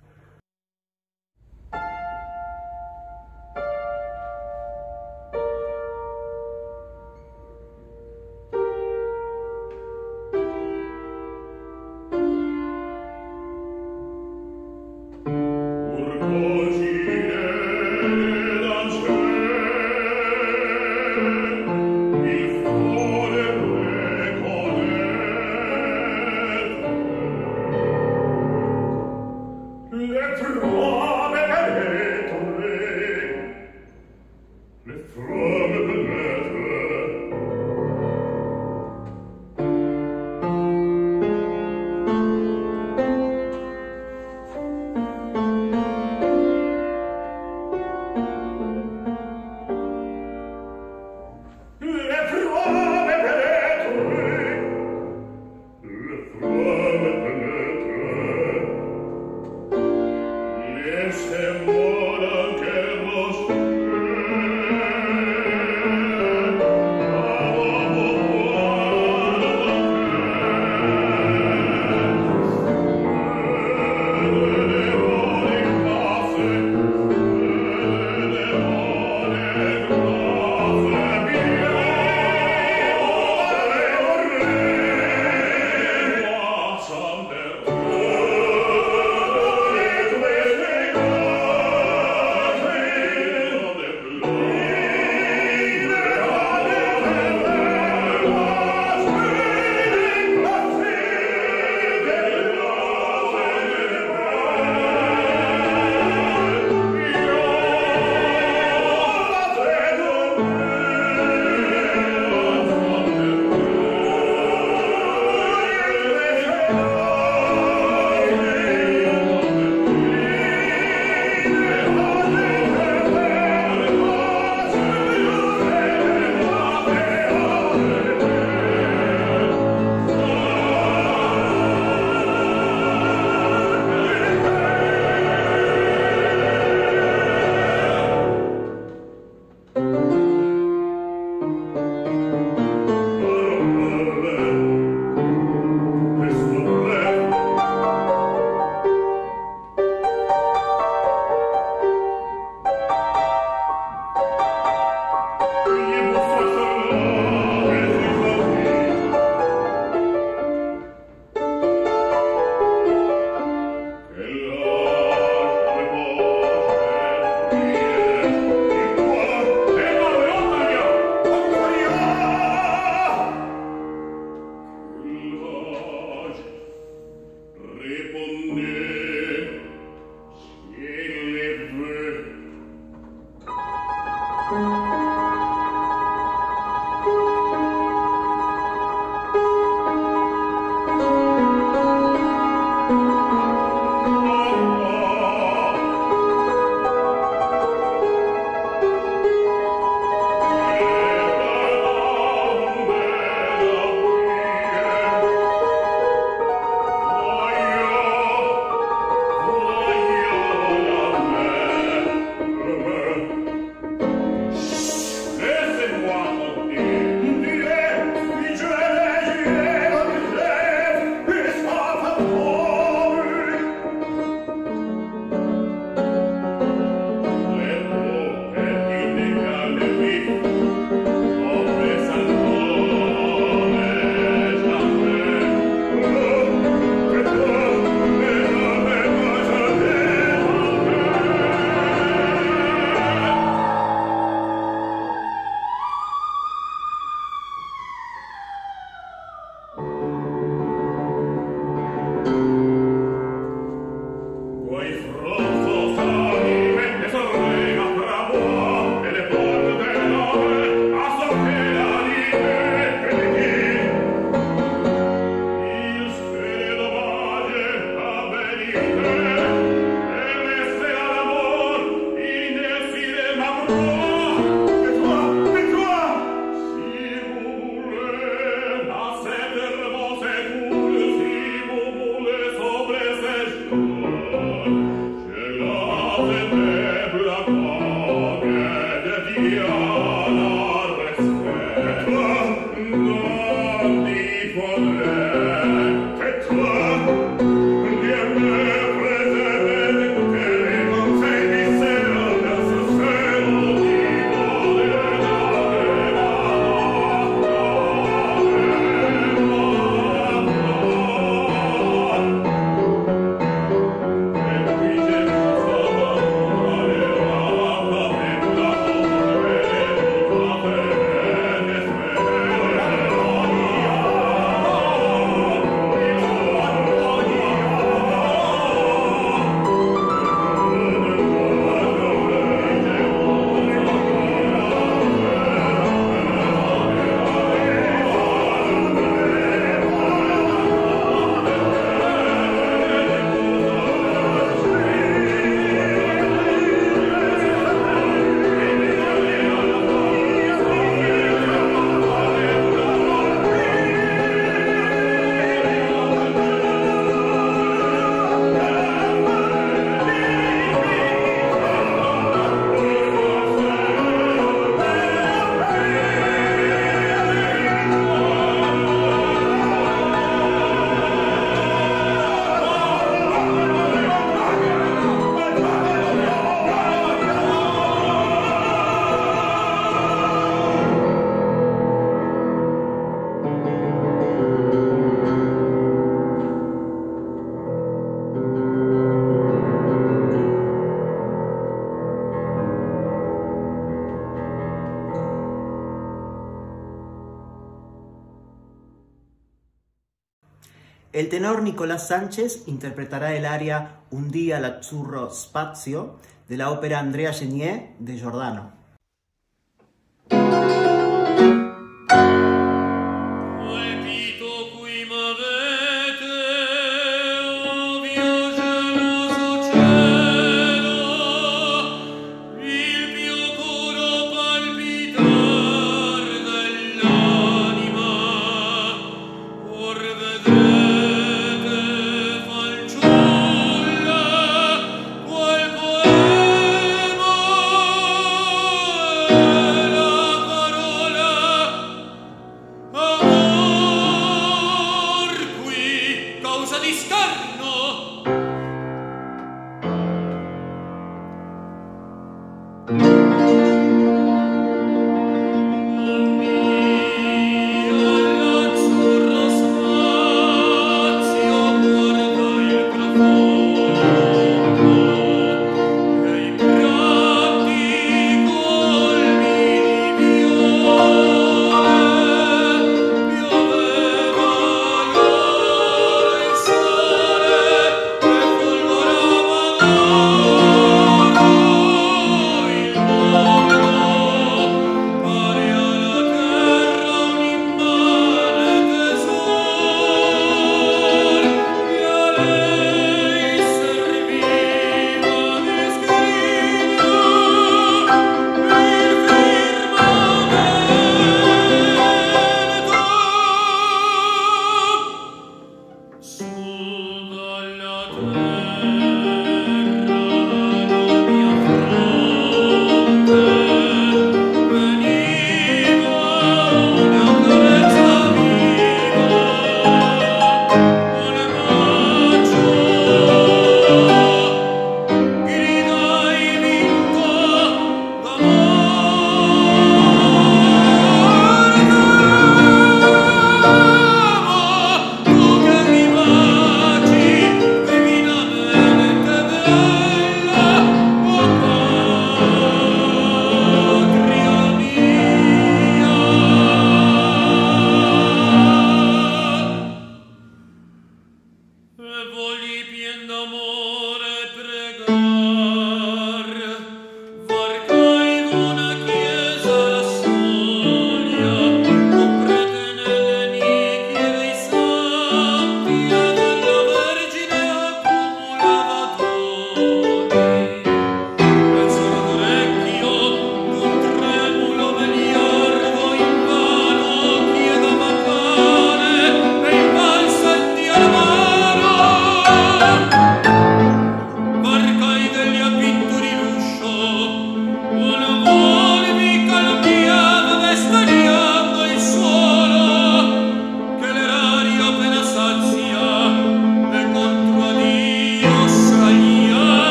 Nicolás Sánchez interpretará el aria Un día l'azzurro spazio de la ópera Andrea Genier de Giordano.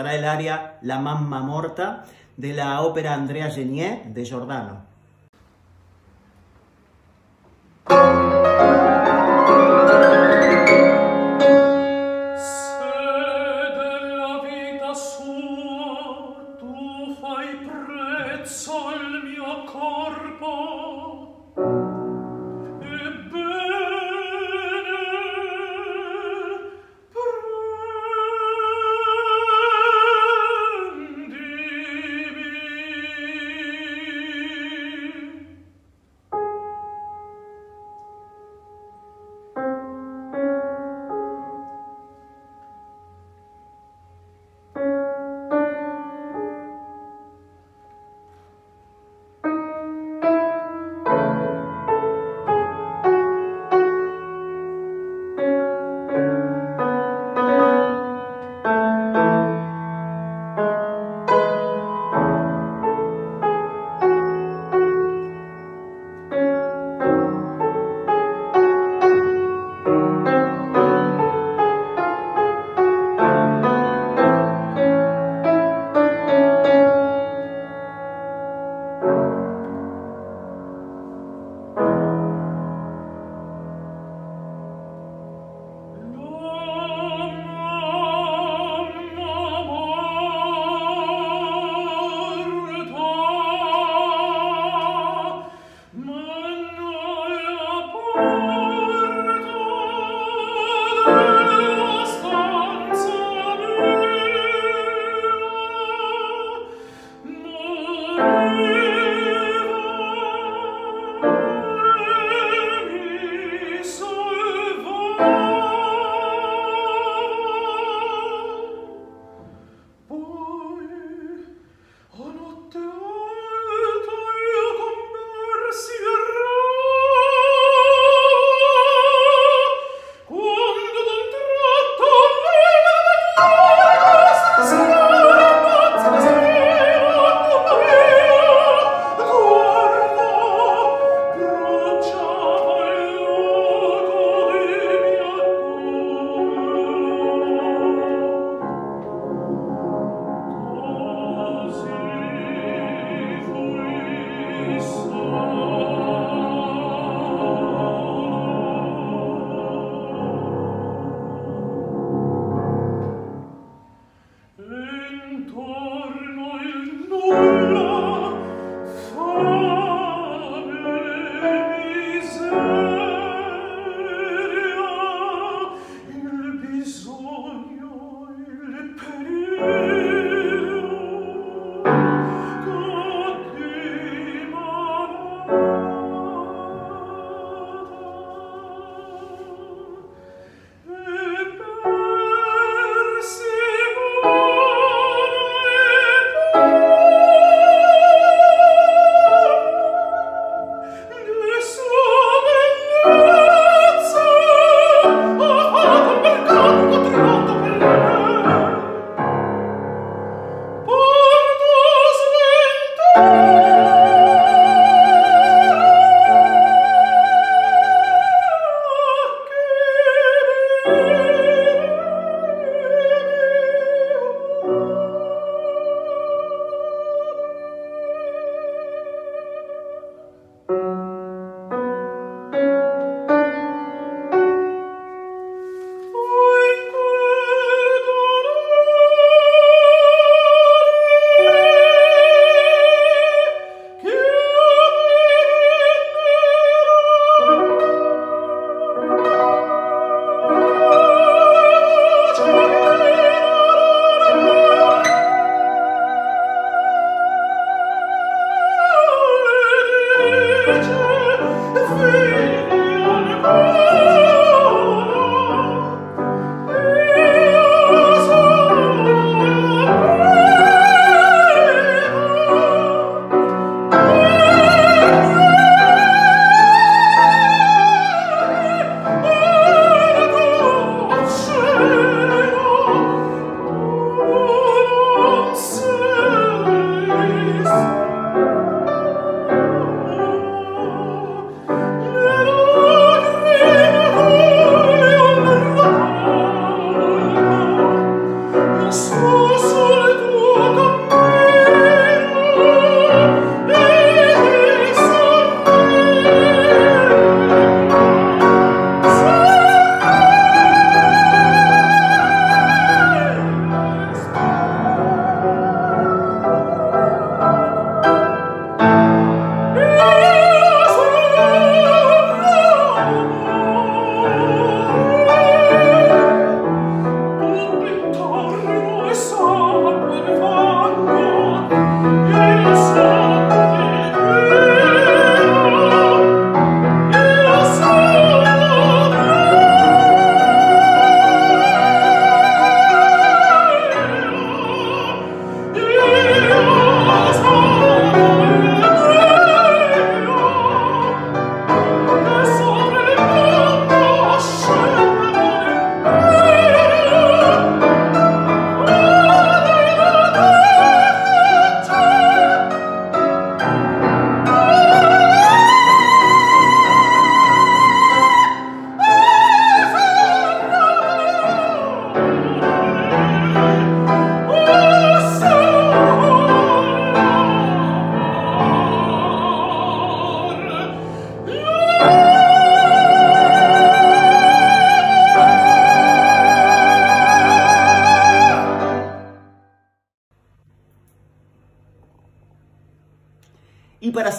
El aria La Mamma Morta de la ópera Andrea Genier de Giordano.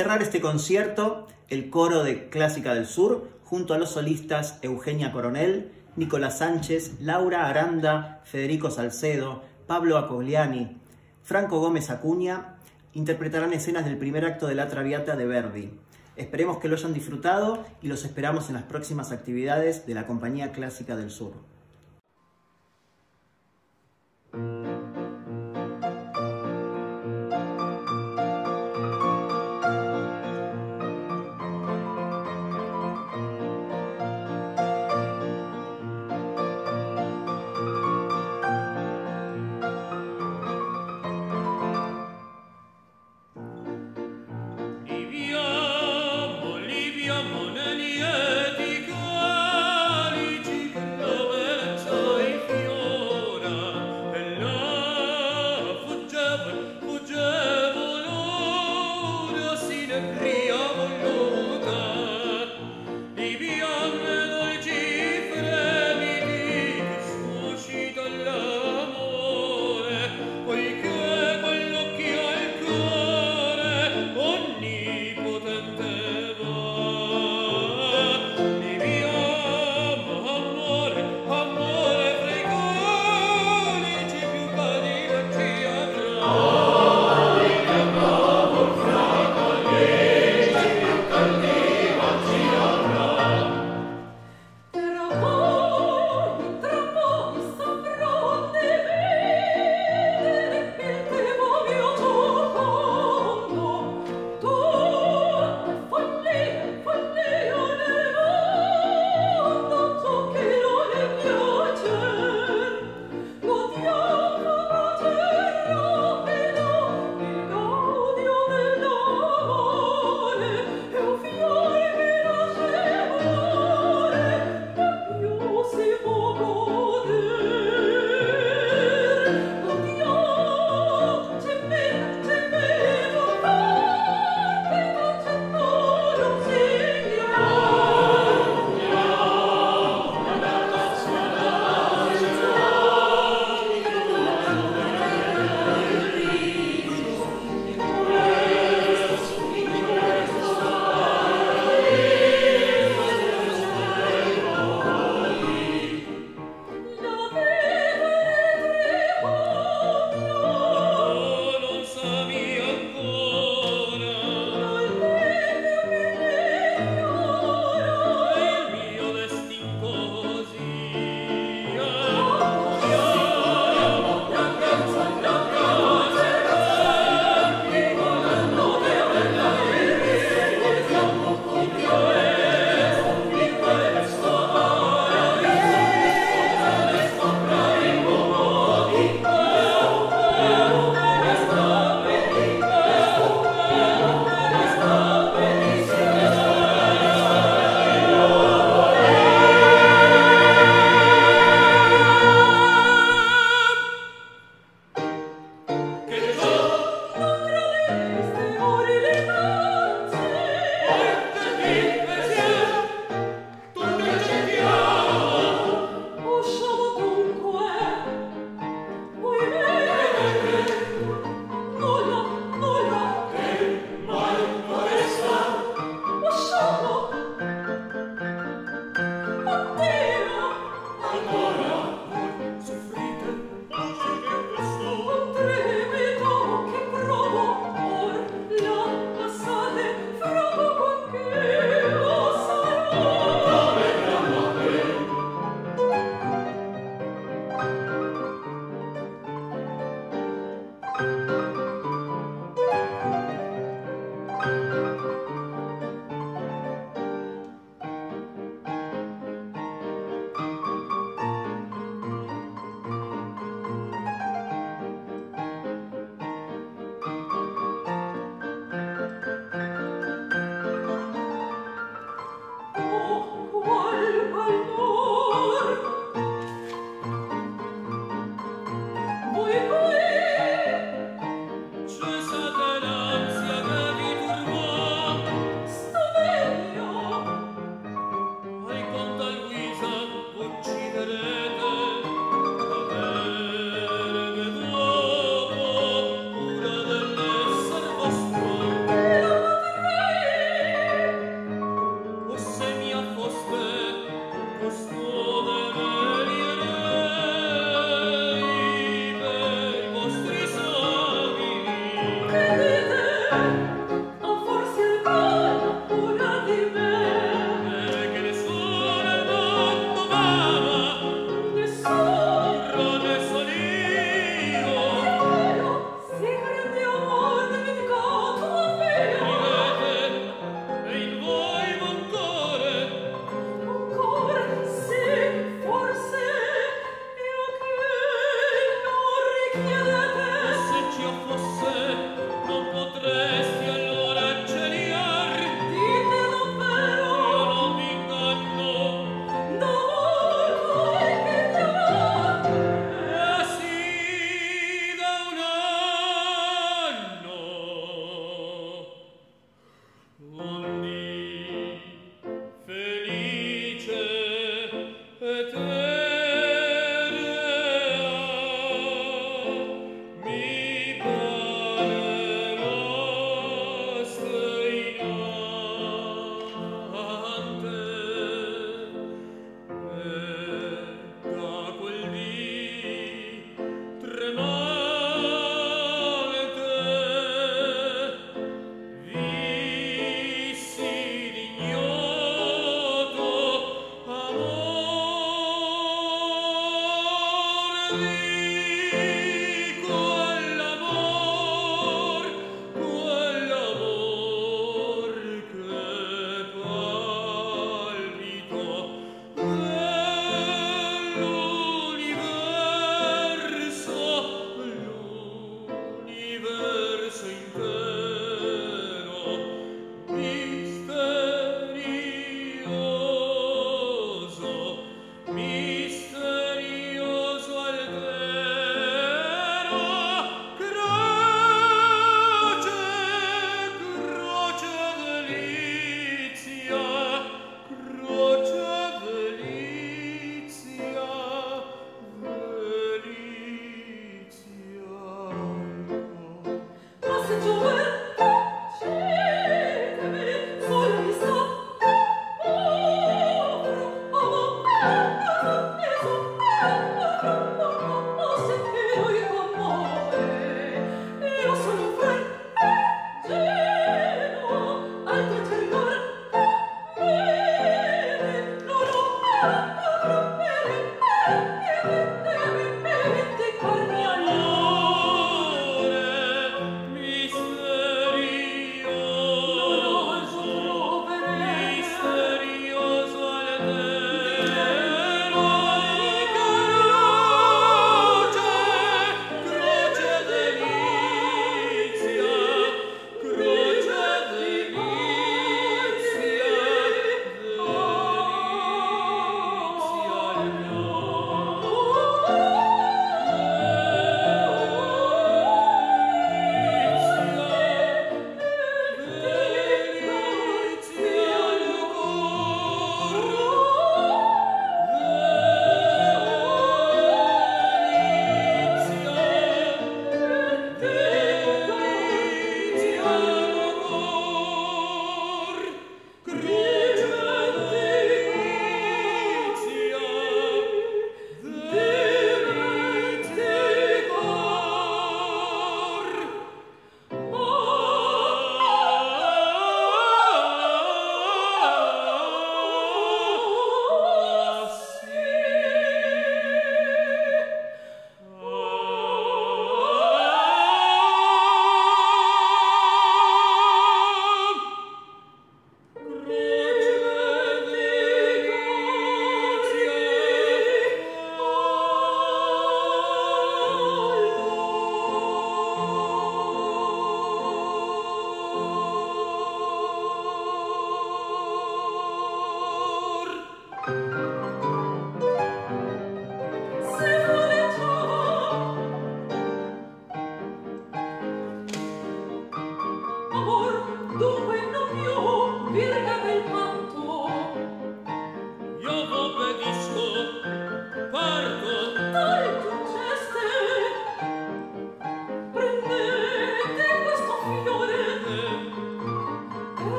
cerrar este concierto, el coro de Clásica del Sur, junto a los solistas Eugenia Coronel, Nicolás Sánchez, Laura Aranda, Federico Salcedo, Pablo Acogliani, Franco Gómez Acuña, interpretarán escenas del primer acto de La Traviata de Verdi. Esperemos que lo hayan disfrutado y los esperamos en las próximas actividades de la Compañía Clásica del Sur.